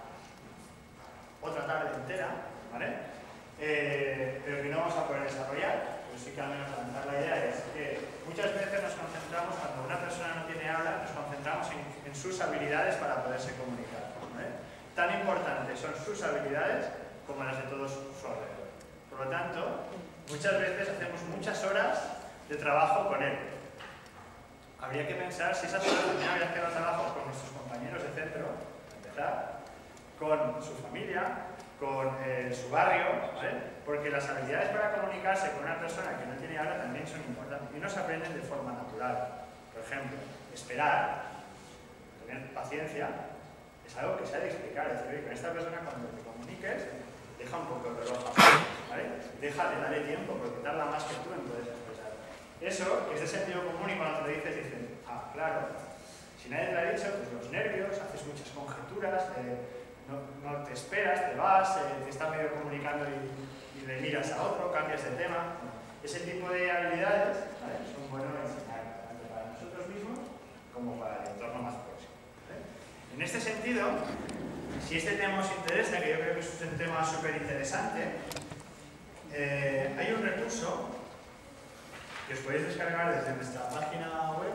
otra tarde entera, ¿vale? Eh, pero que no vamos a poder desarrollar, pero sí que al menos lanzar la idea es que muchas veces nos concentramos, cuando una persona no tiene habla, nos concentramos en, sus habilidades para poderse comunicar. Tan importantes son sus habilidades como las de todos su alrededor. Por lo tanto, muchas veces hacemos muchas horas de trabajo con él, habría que pensar si esas horas también habría que hacer trabajo con nuestros compañeros de centro, empezar, con su familia, con eh, su barrio, ¿vale? porque las habilidades para comunicarse con una persona que no tiene habla también son importantes y no se aprenden de forma natural. Por ejemplo, esperar, tener paciencia, es algo que se ha de explicar. Es decir, con esta persona cuando te comuniques, deja un poco de reloj, ¿vale? Deja de darle tiempo porque tarda más que tú en poder eso, que es de sentido común y cuando te lo dices, dices, ah, claro, si nadie te lo ha dicho, pues los nervios, haces muchas conjeturas, no, te esperas, te vas, eh, te está medio comunicando y, le miras a otro, cambias de tema. Ese tipo de habilidades son buenos enseñar tanto para nosotros mismos como para el entorno más próximo. En este sentido, si este tema os interesa, que yo creo que es un tema súper interesante, eh, hay un recurso que os podéis descargar desde nuestra página web.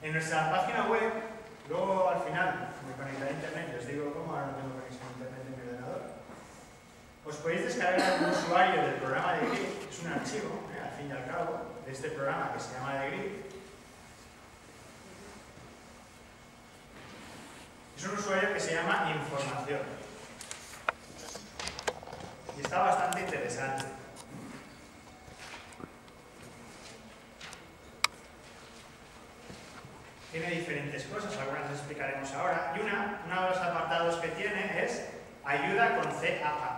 En nuestra página web, luego al final conectar a internet, os digo cómo, ahora no tengo conexión a internet en mi ordenador. Os podéis descargar un usuario del programa de Grid, es un archivo, eh, al fin y al cabo, de este programa que se llama de Grid. Es un usuario que se llama Información. Y está bastante interesante. tiene diferentes cosas, algunas las explicaremos ahora, y una, uno de los apartados que tiene es ayuda con CAA.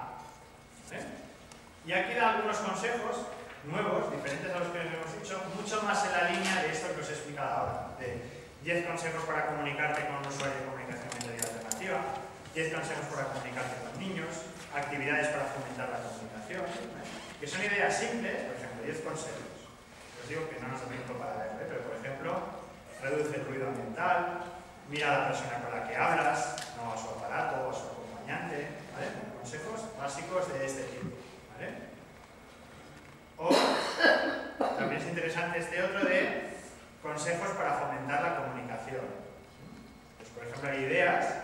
¿Eh? Y aquí da algunos consejos nuevos, diferentes a los que os hemos dicho, mucho más en la línea de esto que os he explicado ahora, de 10 consejos para comunicarte con un usuario de comunicación media alternativa, 10 consejos para comunicarse con niños, actividades para fomentar la comunicación, que son ideas simples, por ejemplo, 10 consejos. Os digo que no nos da tiempo para verlo, ¿eh? pero por ejemplo, reduce el ruido ambiental, mira a la persona con la que hablas, no a su aparato a su acompañante. Consejos básicos de este tipo. O también es interesante este otro de consejos para fomentar la comunicación. Pues, por ejemplo, hay ideas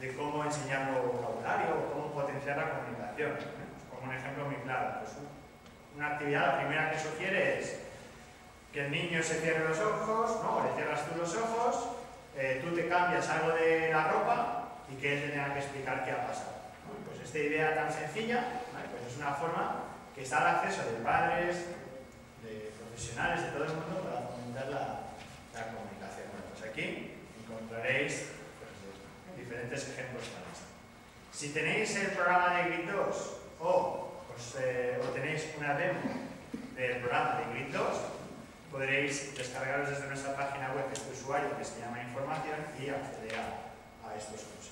de cómo enseñar nuevo vocabulario o cómo potenciar la comunicación. ¿eh? como un ejemplo muy claro. Pues, una actividad, la primera que sugiere es que el niño se cierre los ojos, ¿no? le cierras tú los ojos, eh, tú te cambias algo de la ropa y que él tenga que explicar qué ha pasado. Esta idea tan sencilla pues es una forma que está al acceso de padres, de profesionales, de todo el mundo para fomentar la, la comunicación. Pues aquí encontraréis pues, diferentes ejemplos para esto. Si tenéis el programa de Grid 2 o, pues, eh, o tenéis una demo del programa de Grid 2, podréis descargaros desde nuestra página web este usuario que se llama Información y acceder a, a estos cursos.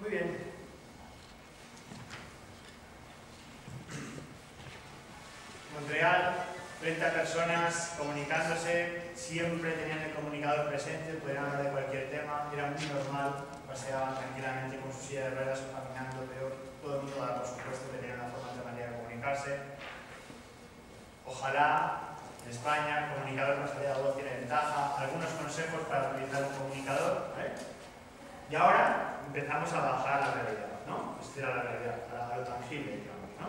Muy bien. Montreal, 30 personas comunicándose, siempre tenían el comunicador presente, podían hablar de cualquier tema, era muy normal, paseaban tranquilamente con su silla de ruedas o caminando, pero todo el mundo, por supuesto, tenía una forma de manera de comunicarse. Ojalá en España el comunicador no se haya dado tiene ventaja, algunos consejos para utilizar un comunicador. ¿eh? Y ahora empezamos a bajar la realidad, ¿no? Esta era la realidad, a lo tangible, digamos, ¿no?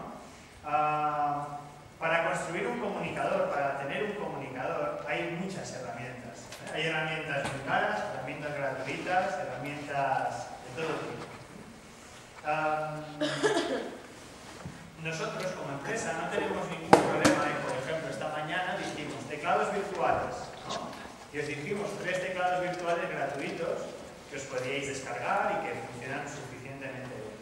Ah, para construir un comunicador, para tener un comunicador, hay muchas herramientas. ¿eh? Hay herramientas muy caras, herramientas gratuitas, herramientas de todo tipo. Ah, nosotros como empresa no tenemos ningún problema en, por ejemplo, esta mañana dijimos teclados virtuales, ¿no? Y os dijimos tres teclados virtuales gratuitos que os podíais descargar y que funcionan suficientemente bien.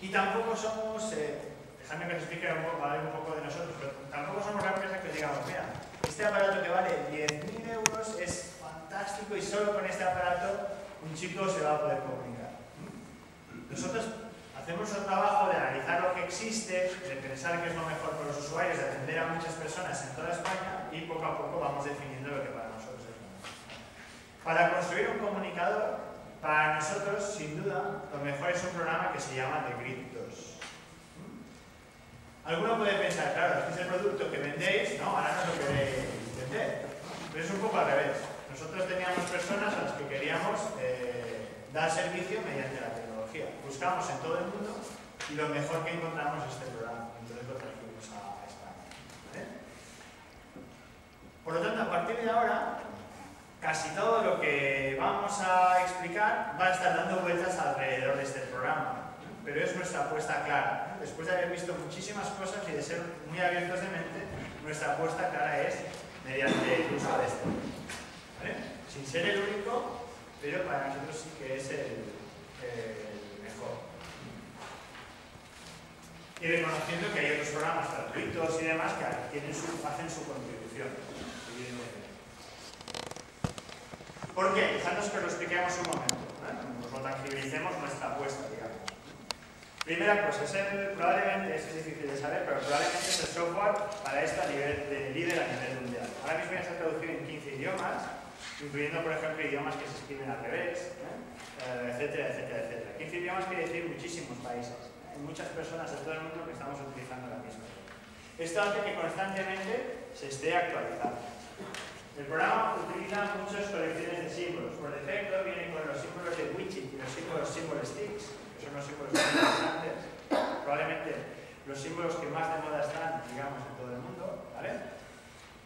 y tampoco somos, eh, dejadme que os explique un poco, un de nosotros, pero tampoco somos la empresa que digamos, mira, este aparato que vale 10.000 euros es fantástico y solo con este aparato un chico se va a poder comunicar. Nosotros hacemos el trabajo de analizar lo que existe, de pensar qué es lo mejor para los usuarios, de atender a muchas personas en toda España y poco a poco vamos definiendo lo que es para construir un comunicador, para nosotros, sin duda, lo mejor es un programa que se llama The Grid 2. Alguno puede pensar, claro, este es el producto que vendéis, ¿no? Ahora no lo queréis vender. Pero es un poco al revés. Nosotros teníamos personas a las que queríamos eh, dar servicio mediante la tecnología. Buscamos en todo el mundo y lo mejor que encontramos es este programa. Entonces lo trajimos a España. ¿vale? Por lo tanto, a partir de ahora, casi todo lo que vamos a explicar va a estar dando vueltas alrededor de este programa. Pero es nuestra apuesta clara. Después de haber visto muchísimas cosas y de ser muy abiertos de mente, nuestra apuesta clara es mediante el uso de. ¿Vale? Sin ser el único, pero para nosotros sí que es el, mejor. Y reconociendo que hay otros programas gratuitos y demás que tienen su, hacen su contribución. ¿Por qué? Dejadnos que lo expliquemos un momento, nos lo tangibilicemos nuestra apuesta, digamos. Primera cosa, es el, probablemente, es difícil de saber, pero probablemente es el software para esto a nivel de líder a nivel mundial. Ahora mismo ya se ha traducido en 15 idiomas, incluyendo, por ejemplo, idiomas que se escriben al revés, ¿eh? etcétera, etcétera, etcétera. 15 idiomas quiere decir muchísimos países. Hay muchas personas de todo el mundo que estamos utilizando la misma. Esto hace que constantemente se esté actualizando. El programa utiliza muchas colecciones de símbolos. Por defecto viene con los símbolos de Witching y los símbolos symbol sticks, son los símbolos más interesantes. Probablemente los símbolos que más de moda están, digamos, en todo el mundo. ¿vale?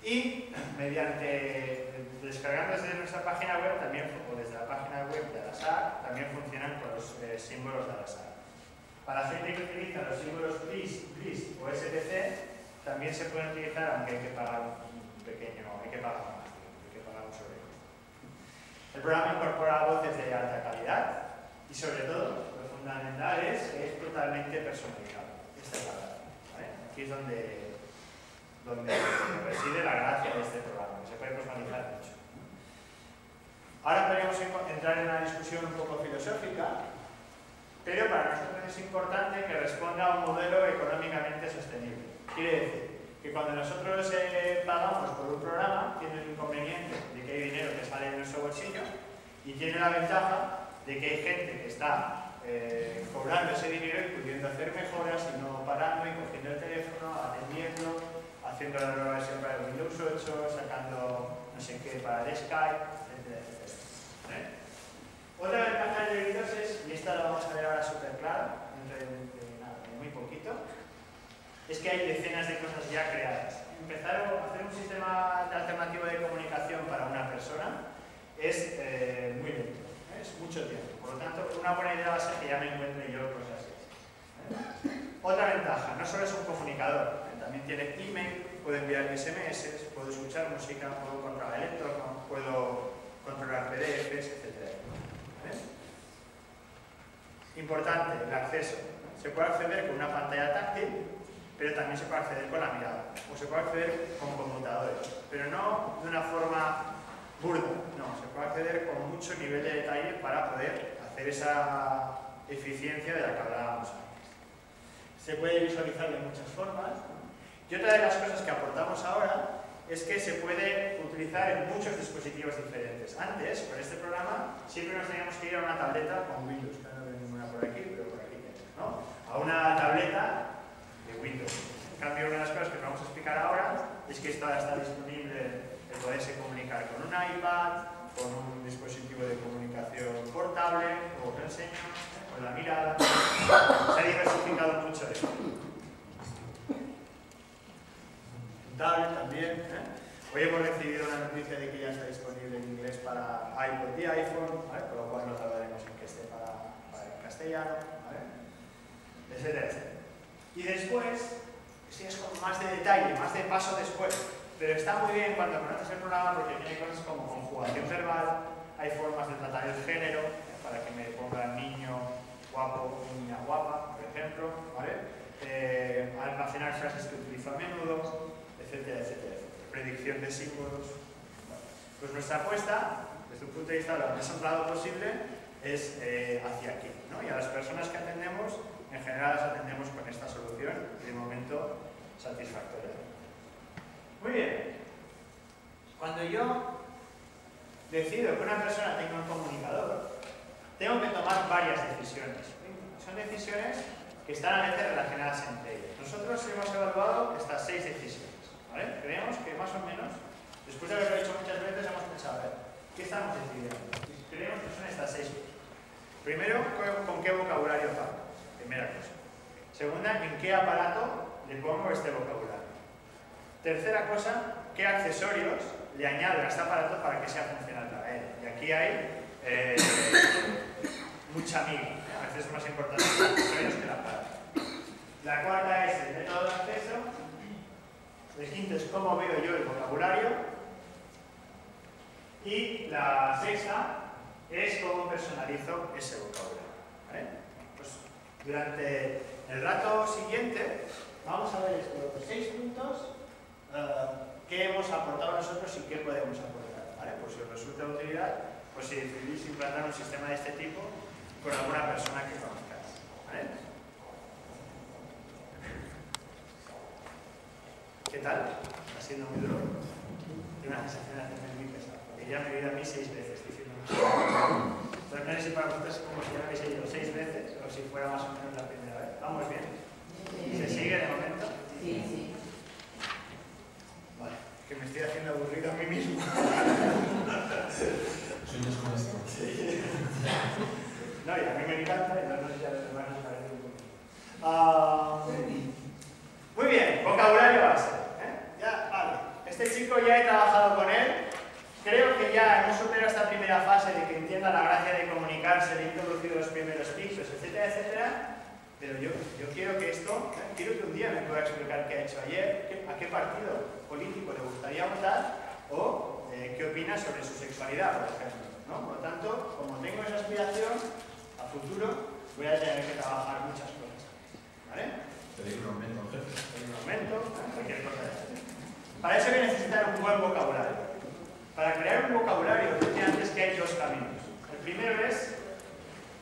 Y mediante descargando desde nuestra página web también, o desde la página web de la SAC, también funcionan con los eh, símbolos de la SAC. Para gente que utiliza los símbolos PLIS, PLIS o SPC, también se pueden utilizar, aunque hay que pagar un pequeño, hay que pagar el programa incorpora voces de alta calidad y sobre todo, fundamental es que es totalmente personalizado. Esta es la verdad. ¿vale? Aquí es donde donde reside la gracia de este programa, que se puede personalizar mucho. Ahora podríamos entrar en una discusión un poco filosófica, pero para nosotros es importante que responda a un modelo económicamente sostenible. Quiere decir que cuando nosotros eh, pagamos por un programa, tiene el inconveniente de que hay dinero que sale de nuestro bolsillo y tiene la ventaja de que hay gente que está eh, cobrando ese dinero y pudiendo hacer mejoras y no parando y cogiendo el teléfono, atendiendo, haciendo la nueva versión para el Windows 8, sacando no sé qué para el Skype, etc. ¿Eh? Otra ventaja de Windows es, y esta la vamos a ver ahora súper clara, dentro de, muy poquito, es que hay decenas de cosas ya creadas. Empezar a hacer un sistema alternativo de comunicación para una persona es eh, muy lento, mucho tiempo. Por lo tanto, una buena idea va a ser que ya me encuentre yo cosas así. Otra ventaja, no solo es un comunicador, también tiene email, puedo enviar SMS, puedo escuchar música, puedo controlar el entorno, puedo controlar PDFs, etc. Importante, el acceso. Se puede acceder con una pantalla táctil, pero también se puede acceder con la mirada. O se puede acceder con conmutadores, pero no de una forma burda, no, se puede acceder con mucho nivel de detalle para poder hacer esa eficiencia de la que hablábamos antes. Se puede visualizar de muchas formas. Y otra de las cosas que aportamos ahora es que se puede utilizar en muchos dispositivos diferentes. Antes, con este programa, siempre nos teníamos que ir a una tableta con Windows, que no veo ninguna por aquí, pero por aquí ¿no? A una tableta de Windows. En cambio, una de las cosas que vamos a explicar ahora es que esta está disponible el poderse comunicar con un iPad, con un dispositivo de comunicación portable, como os enseño, con la mirada. Se ha diversificado mucho esto. Tablet también. ¿eh? Hoy hemos recibido una noticia de que ya está disponible en inglés para iPod y iPhone, ¿vale? con lo cual no tardaremos en que esté para, para el castellano, ¿vale? Y después, si es con más de detalle, más de paso después, pero está muy bien cuando conoces el programa porque tiene cosas como conjugación verbal, hay formas de tratar el género, para que me ponga niño guapo niña guapa, por ejemplo, ¿vale? Eh, almacenar frases que utilizo a menudo, etcétera, etcétera, etcétera. Predicción de símbolos. Pues nuestra apuesta, desde un punto de vista lo más honrado posible, es eh, hacia aquí. ¿no? Y a las personas que atendemos, en general las atendemos con esta solución de momento satisfactoria. Muy bien. Cuando yo decido que una persona tenga un comunicador, tengo que tomar varias decisiones. Son decisiones que están a veces relacionadas entre ellas. Nosotros hemos evaluado estas seis decisiones. Creemos que más o menos, después de haberlo hecho muchas veces, hemos pensado, a ver, ¿qué estamos decidiendo? Creemos que son estas seis cosas. Primero, ¿con qué vocabulario hago? Primera cosa. Segunda, ¿en qué aparato le pongo este vocabulario? Tercera cosa, ¿qué accesorios le añado a este aparato para que sea funcional para él? Y aquí hay eh, mucha amiga. A veces es más importante los accesorios que el aparato. La cuarta es el método de acceso. El quinto es cómo veo yo el vocabulario. Y la sexta es cómo personalizo ese vocabulario. Pues durante el rato siguiente vamos a ver estos seis puntos eh, qué hemos aportado nosotros y qué podemos aportar. ¿vale? Por si os resulta de utilidad, pues si decidís implantar un sistema de este tipo con alguna persona que conozcáis. ¿Qué tal? ¿Está siendo muy duro? Tengo una sensación de hacerme muy pesado, ya me ido a mí seis veces diciendo Entonces no sé si para vosotros como si ya me habéis ido seis veces o si fuera más o menos la primera vez. ¿Vamos bien? ¿Se sigue de momento? Sí, sí que me estoy haciendo aburrido a mí mismo. Sueños con esto. Sí. No, y a mí me encanta, y no sé si a los les parece un poquito. Uh, muy bien, vocabulario base. ¿eh? Ya, vale. Este chico ya he trabajado con él. Creo que ya hemos superado esta primera fase de que entienda la gracia de comunicarse, de introducir los primeros pixels, etcétera, etcétera. Pero yo, yo quiero que esto, ¿eh? quiero que un día me pueda explicar qué ha hecho ayer, a qué partido político le gustaría votar o eh, qué opina sobre su sexualidad, por ejemplo. ¿no? Por lo tanto, como tengo esa aspiración, a futuro voy a tener que trabajar muchas cosas. ¿Vale? Pedir un aumento. Pedir un aumento, cualquier cosa de Para eso hay que necesitar un buen vocabulario. Para crear un vocabulario, decía antes que hay dos caminos. El primero es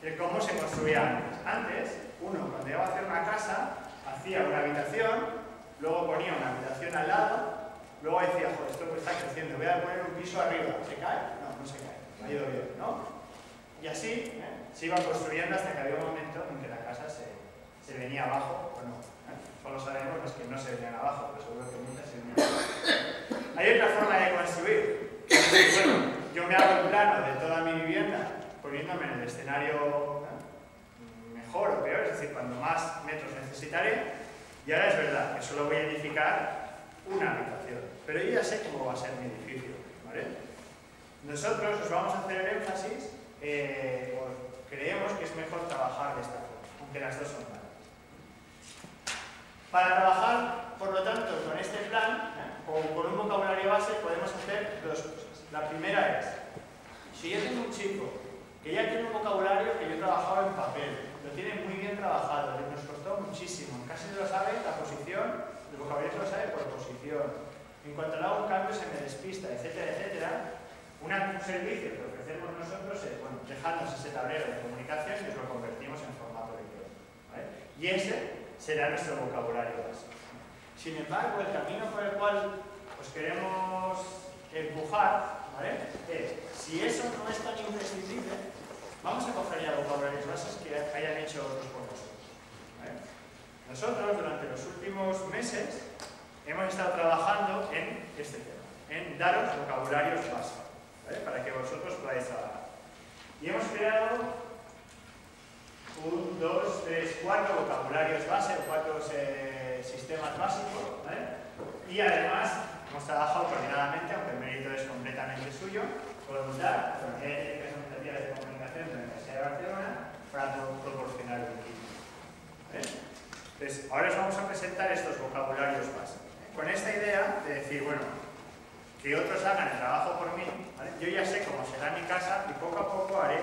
el cómo se construía antes. Antes, uno cuando iba a hacer una casa, hacía una habitación, luego ponía una habitación al lado, luego decía, joder, esto está creciendo, voy a poner un piso arriba. ¿Se cae? No, no se cae. Ha ido bien, ¿no? Y así ¿eh? se iba construyendo hasta que había un momento en que la casa se, se venía abajo o no. ¿eh? Solo sabemos los que no se venían abajo, pero seguro que muchas se venían abajo. Hay otra forma de construir. Bueno, yo me hago un plano de toda mi vivienda poniéndome en el escenario ¿eh? Mejor o peor, es decir, cuando más metros necesitaré. Y ahora es verdad que solo voy a edificar una habitación, pero yo ya sé cómo va a ser mi edificio. ¿vale? Nosotros os vamos a hacer el énfasis, eh, creemos que es mejor trabajar de esta forma, aunque las dos son malas. Para trabajar, por lo tanto, con este plan, o con un vocabulario base, podemos hacer dos cosas. La primera es, si yo tengo un chico que ya tiene un vocabulario que yo he trabajado en papel, lo tiene muy bien trabajado, nos costó muchísimo, casi no lo sabe la posición, el vocabulario lo sabe por posición. En cuanto le hago un cambio se me despista, etcétera, etcétera. un servicio que ofrecemos nosotros es, bueno, dejadnos ese tablero de comunicación y lo convertimos en formato de ¿vale? Y ese será nuestro vocabulario básico. Sin embargo, el camino por el cual os queremos empujar ¿vale? es, si eso no es tan imprescindible, vamos a coger ya vocabularios bases que hayan hecho otros por nosotros. ¿vale? Nosotros, durante los últimos meses, hemos estado trabajando en este tema, en daros vocabularios básicos, ¿vale? para que vosotros podáis trabajar. Y hemos creado un, dos, tres, cuatro vocabularios base, cuatro eh, sistemas básicos, ¿vale? Y además hemos trabajado coordinadamente, aunque el mérito es completamente suyo, con UNDAR, con Técnicas Administrativas de Comunicación de Barcelona, para proporcionar un kit. Entonces, ahora os vamos a presentar estos vocabularios básicos. Con esta idea de decir, bueno, que otros hagan el trabajo por mí, yo ya sé cómo será mi casa y poco a poco haré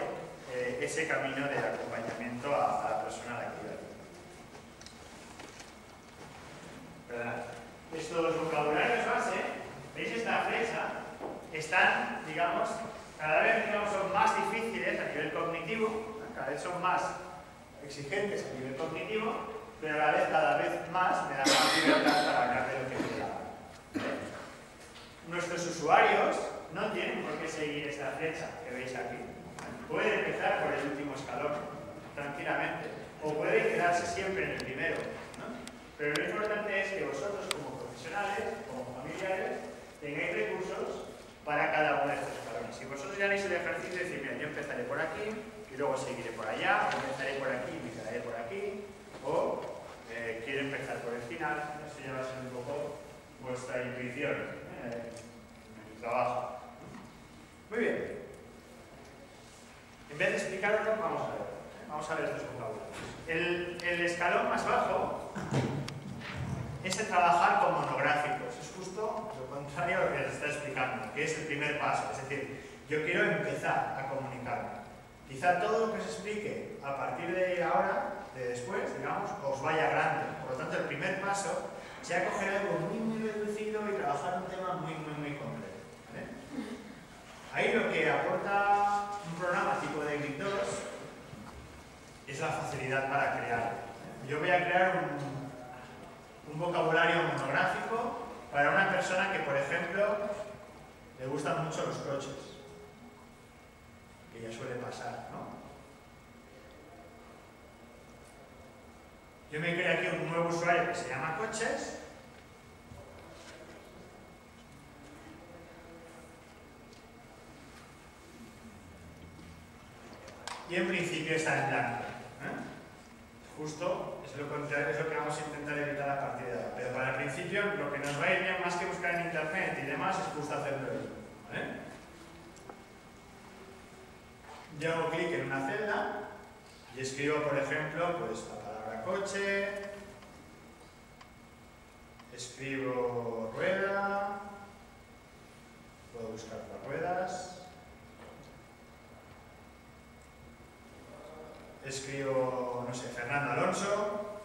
eh, ese camino de acompañamiento a la que ¿Verdad? Estos vocabularios base, ¿veis esta flecha? Están, digamos, cada vez digamos, son más difíciles a nivel cognitivo, cada vez son más exigentes a nivel cognitivo, pero a la vez cada vez más me dan más libertad para hablar de lo que quiera. Nuestros usuarios no tienen por qué seguir esta flecha que veis aquí. Puede empezar por el último escalón, tranquilamente, o puede quedarse siempre en el primero. ¿no? Pero lo importante es que vosotros, como profesionales, como familiares, tengáis recursos para cada uno de estos escalones. Si vosotros ya haréis el ejercicio de decir, mira, yo empezaré por aquí, y luego seguiré por allá, o empezaré por aquí y me quedaré por aquí, o eh, quiero empezar por el final, eso ya va a ser un poco vuestra intuición eh, en el trabajo. Muy bien. En vez de explicarlo, vamos a ver. Vamos a ver estos vocabularios. El, el escalón más bajo es el trabajar con monográficos. Es justo lo contrario a lo que les está explicando, que es el primer paso. Es decir, yo quiero empezar a comunicarme. Quizá todo lo que se explique a partir de ahora, de después, digamos, os vaya grande. Por lo tanto, el primer paso sea coger algo muy, muy reducido y trabajar un tema muy, muy, muy complejo. ¿vale? Ahí lo que aporta un programa tipo de Grip 2 es la facilidad para crear. Yo voy a crear un, un vocabulario monográfico para una persona que, por ejemplo, le gustan mucho los coches, ya suele pasar, ¿no? Yo me creo aquí un nuevo usuario que se llama coches. Y en principio está en blanco. ¿eh? Justo es lo contrario, es lo que vamos a intentar evitar a partir de ahora. Pero para el principio lo que nos va a ir más que buscar en internet y demás es justo hacerlo. ¿vale? Yo hago clic en una celda y escribo, por ejemplo, pues la palabra coche, escribo rueda, puedo buscar las ruedas, escribo, no sé, Fernando Alonso,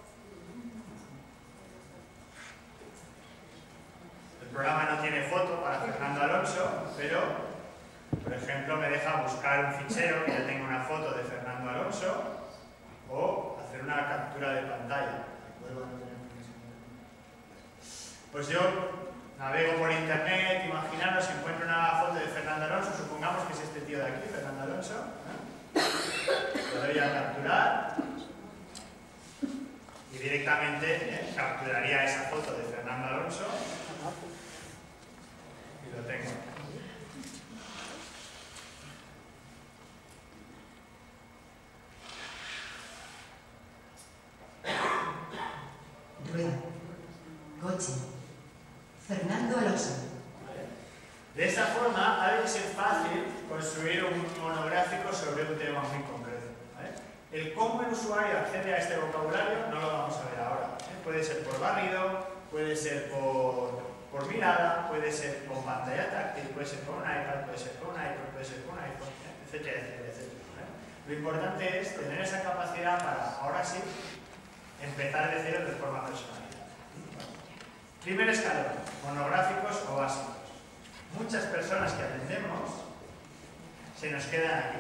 el programa no tiene foto para Fernando Alonso, pero, por ejemplo, me deja buscar un fichero que ya tenga una foto de Fernando Alonso o hacer una captura de pantalla. Pues yo navego por internet, imaginaros, encuentro una foto de Fernando Alonso, supongamos que es este tío de aquí, Fernando Alonso. Lo doy a capturar y directamente ¿eh? capturaría esa foto de Fernando Alonso y lo tengo. Rueda. Fernando Alonso. De esta forma, ha de ser fácil construir un monográfico sobre un tema muy concreto. El cómo el usuario accede a este vocabulario no lo vamos a ver ahora. ¿eh? Puede ser por barrido, puede ser por, mirada, puede ser con pantalla táctil, puede ser con un iPad, puede ser con un iPhone, puede ser con un iPhone, ¿eh? etcétera. Lo importante es tener esa capacidad para, ahora sí, empezar de cero de forma personalizada. Primer escalón, monográficos o básicos. Muchas personas que atendemos se nos quedan aquí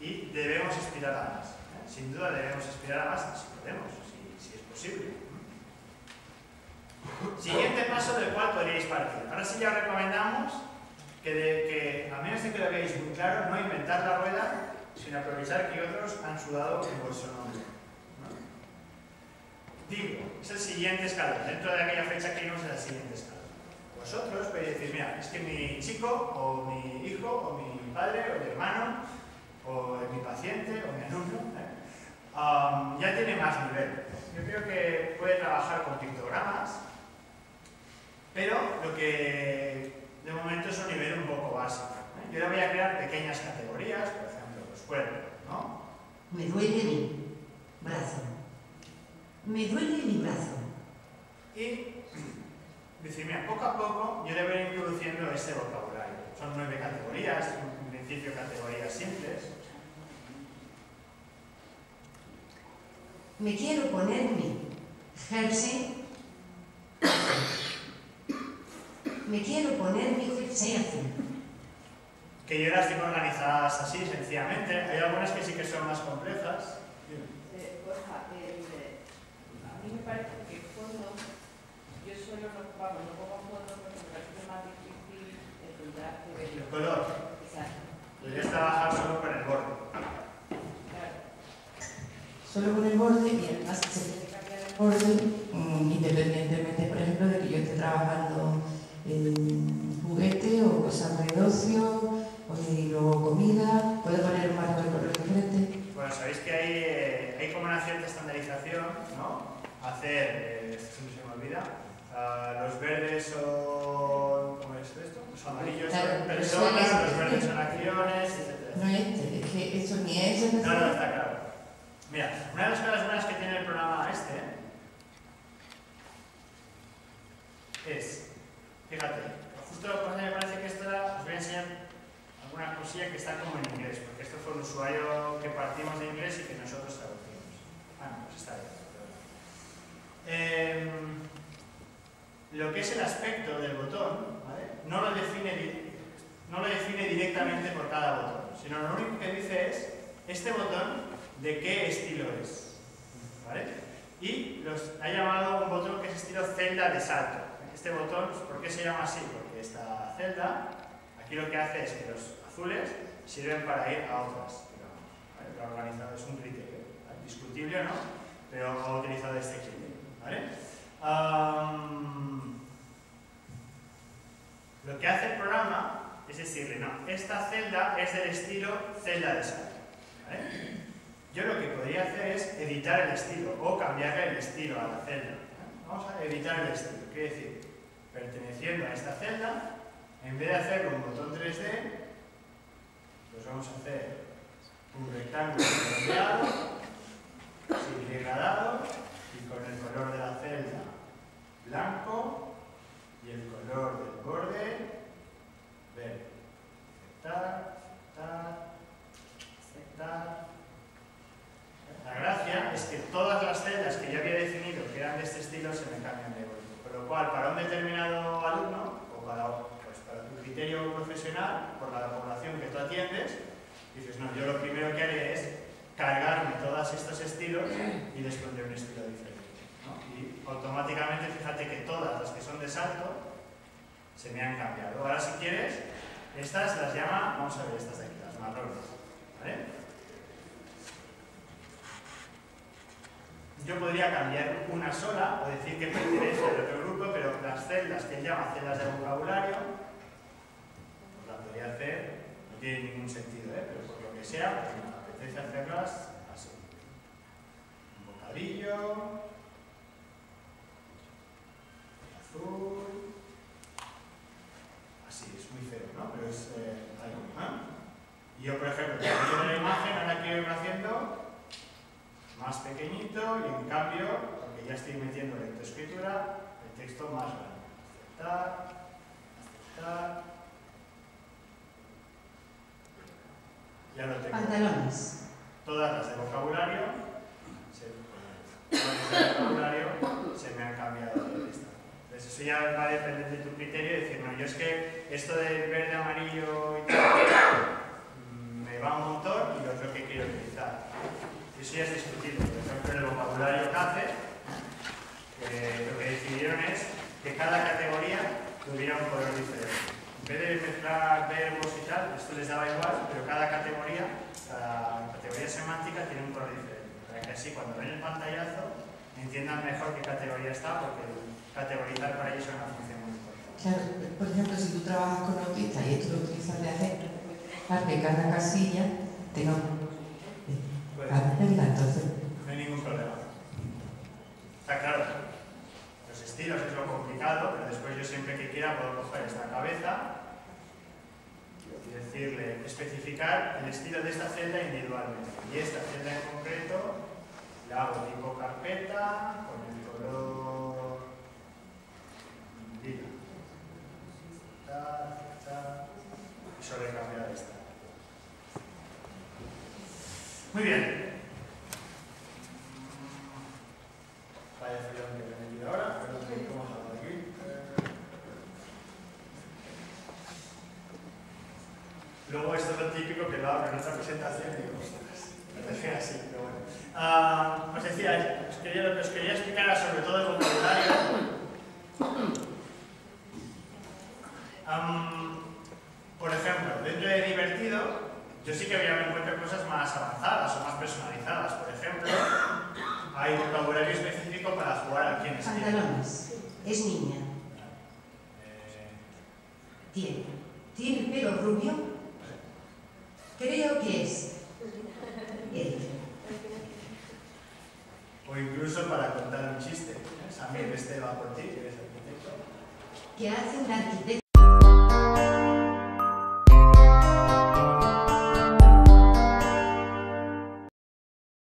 y debemos aspirar a más. Sin duda debemos aspirar a más si podemos, si, es posible. Siguiente paso del cual podríais partir. Ahora sí ya recomendamos que, que, a menos de que lo veáis muy claro, no inventar la rueda, sino aprovechar que otros han sudado en vuestro nombre. Digo, es el siguiente escalón. Dentro de aquella fecha que vimos es el siguiente escalón. Vosotros podéis decir, mira, es que mi chico, o mi hijo, o mi padre, o mi hermano, o mi paciente, o mi alumno, ¿eh? ya tiene más nivel. Yo creo que puede trabajar con pictogramas, pero lo que de momento es un nivel un poco básico. ¿eh? Yo le voy a crear pequeñas categorías, por ejemplo, los cuerpos, ¿no? Me duele mi brazo. Me duele mi brazo. Y decir, mira, poco a poco yo le voy introduciendo este vocabulario. Son nueve categorías, en principio categorías simples. Me quiero poner mi jersey. Me quiero poner mi jersey azul. Que yo las tengo organizadas así, sencillamente. Hay algunas que sí que son más complejas. Eh, Borja, el, eh, que fondo, yo suelo no, vamos, no pongo fondo porque me parece más difícil el contraste de El color. Exacto. Podrías trabajar solo con el borde. Claro. Solo con el borde y además se puede cambiar el borde mm, independientemente, por ejemplo, de que yo esté trabajando en juguete o cosas de ocio o y luego comida, puedo poner un marco de color diferente. Bueno, sabéis que hay, eh, hay como una cierta estandarización, ¿no? Hacer, eh, esto siempre se me olvida, ah, los verdes son, ¿cómo es esto? Los amarillos Claro, son personas, los verdes son acciones, etc. No este, es que eso ni es No, no, está claro. Mira, una de las cosas buenas que tiene el programa este es, fíjate, justo me parece que esto era, os voy a enseñar alguna cosilla que está como en inglés, porque esto fue un usuario que partimos de inglés y que nosotros traducimos. Ah, no, pues está bien. Em, lo que es el aspecto del botón, ¿vale? no, lo define, no lo define directamente por cada botón, sino lo único que dice es este botón de qué estilo es. ¿vale? Y los ha llamado un botón que es estilo celda de salto. Este botón, ¿por qué se llama así? Porque esta celda, aquí lo que hace es que los azules sirven para ir a otras, digamos. ¿vale? Lo ha organizado, es un criterio. ¿vale? Discutible o no, pero ha utilizado este criterio. Lo que hace el programa es decirle, no, esta celda es del estilo celda de. ¿vale? Yo lo que podría hacer es editar el estilo o cambiarle el estilo a la celda. Vamos a editar el estilo, quiere decir, perteneciendo a esta celda, en vez de hacerlo un botón 3D, pues vamos a hacer un rectángulo redondeado, sin degradado con el color de la celda blanco y el color del borde verde. Aceptar, aceptar, aceptar. La gracia es que todas las celdas que yo había definido que eran de este estilo se me cambian de golpe. Con lo cual, para un determinado alumno, o para, pues, para tu criterio profesional, por la población que tú atiendes, dices, no, yo lo primero que haré es cargarme todos estos estilos y les pondré un estilo diferente. Y automáticamente, fíjate que todas las que son de salto se me han cambiado. Ahora, si quieres, estas las llama, vamos a ver estas de aquí, las marrones. Yo podría cambiar una sola o decir que pertenece al otro grupo, pero las celdas que él llama celdas de vocabulario, pues las podría hacer, no tiene ningún sentido, ¿eh? pero por lo que sea, pues me apetece hacerlas así. Un bocadillo, azul, así, es muy feo, ¿no? Pero es eh, algo, ¿eh? Y yo, por ejemplo, en la imagen, ahora quiero ir haciendo más pequeñito y en cambio, porque ya estoy metiendo lectoescritura, el texto más grande. Aceptar, aceptar. Ya lo tengo. Pantalones. Todas las de vocabulario, se, las de vocabulario se me han cambiado eso ya va a depender de tu criterio y decir, no, yo es que esto de verde, amarillo y tal, mm, me va un montón y lo otro que quiero utilizar. Eso ya es discutible. Por ejemplo, en el vocabulario CACE, eh, lo que decidieron es que cada categoría tuviera un color diferente. En vez de mezclar verbos y tal, esto les daba igual, pero cada categoría, cada categoría semántica tiene un color diferente. Para que así, cuando ven el pantallazo, entiendan mejor qué categoría está, porque categorizar para ellos es una función muy importante. Claro, por ejemplo, si tú trabajas con autistas y esto lo utilizas de ejemplo, para que cada casilla tenga un Pues, entonces. no hay ningún problema. Está claro. Los estilos es lo complicado, pero después yo siempre que quiera puedo coger esta cabeza y decirle, especificar el estilo de esta celda individualmente. Y esta celda en concreto la hago tipo carpeta con el color Y solo he cambiado esta. Muy bien. Vaya follón que he ahora, ¿cómo aquí? Luego esto es lo típico que lo hago en otra presentación y digo, ostras, me dejé así, pero bueno. Ah, os decía, os quería, os quería explicar sobre todo el vocabulario. Por ejemplo, dentro de divertido, yo sí que voy a encuentro cosas más avanzadas o más personalizadas. Por ejemplo, hay vocabulario específico para jugar al quién es. Pantalones. Es niña. Eh, Tiene. Tiene el pelo rubio. Creo que es. Él. o incluso para contar un chiste. ¿eh? Samir, este va por ti, que eres arquitecto. Que hace un arquitecto.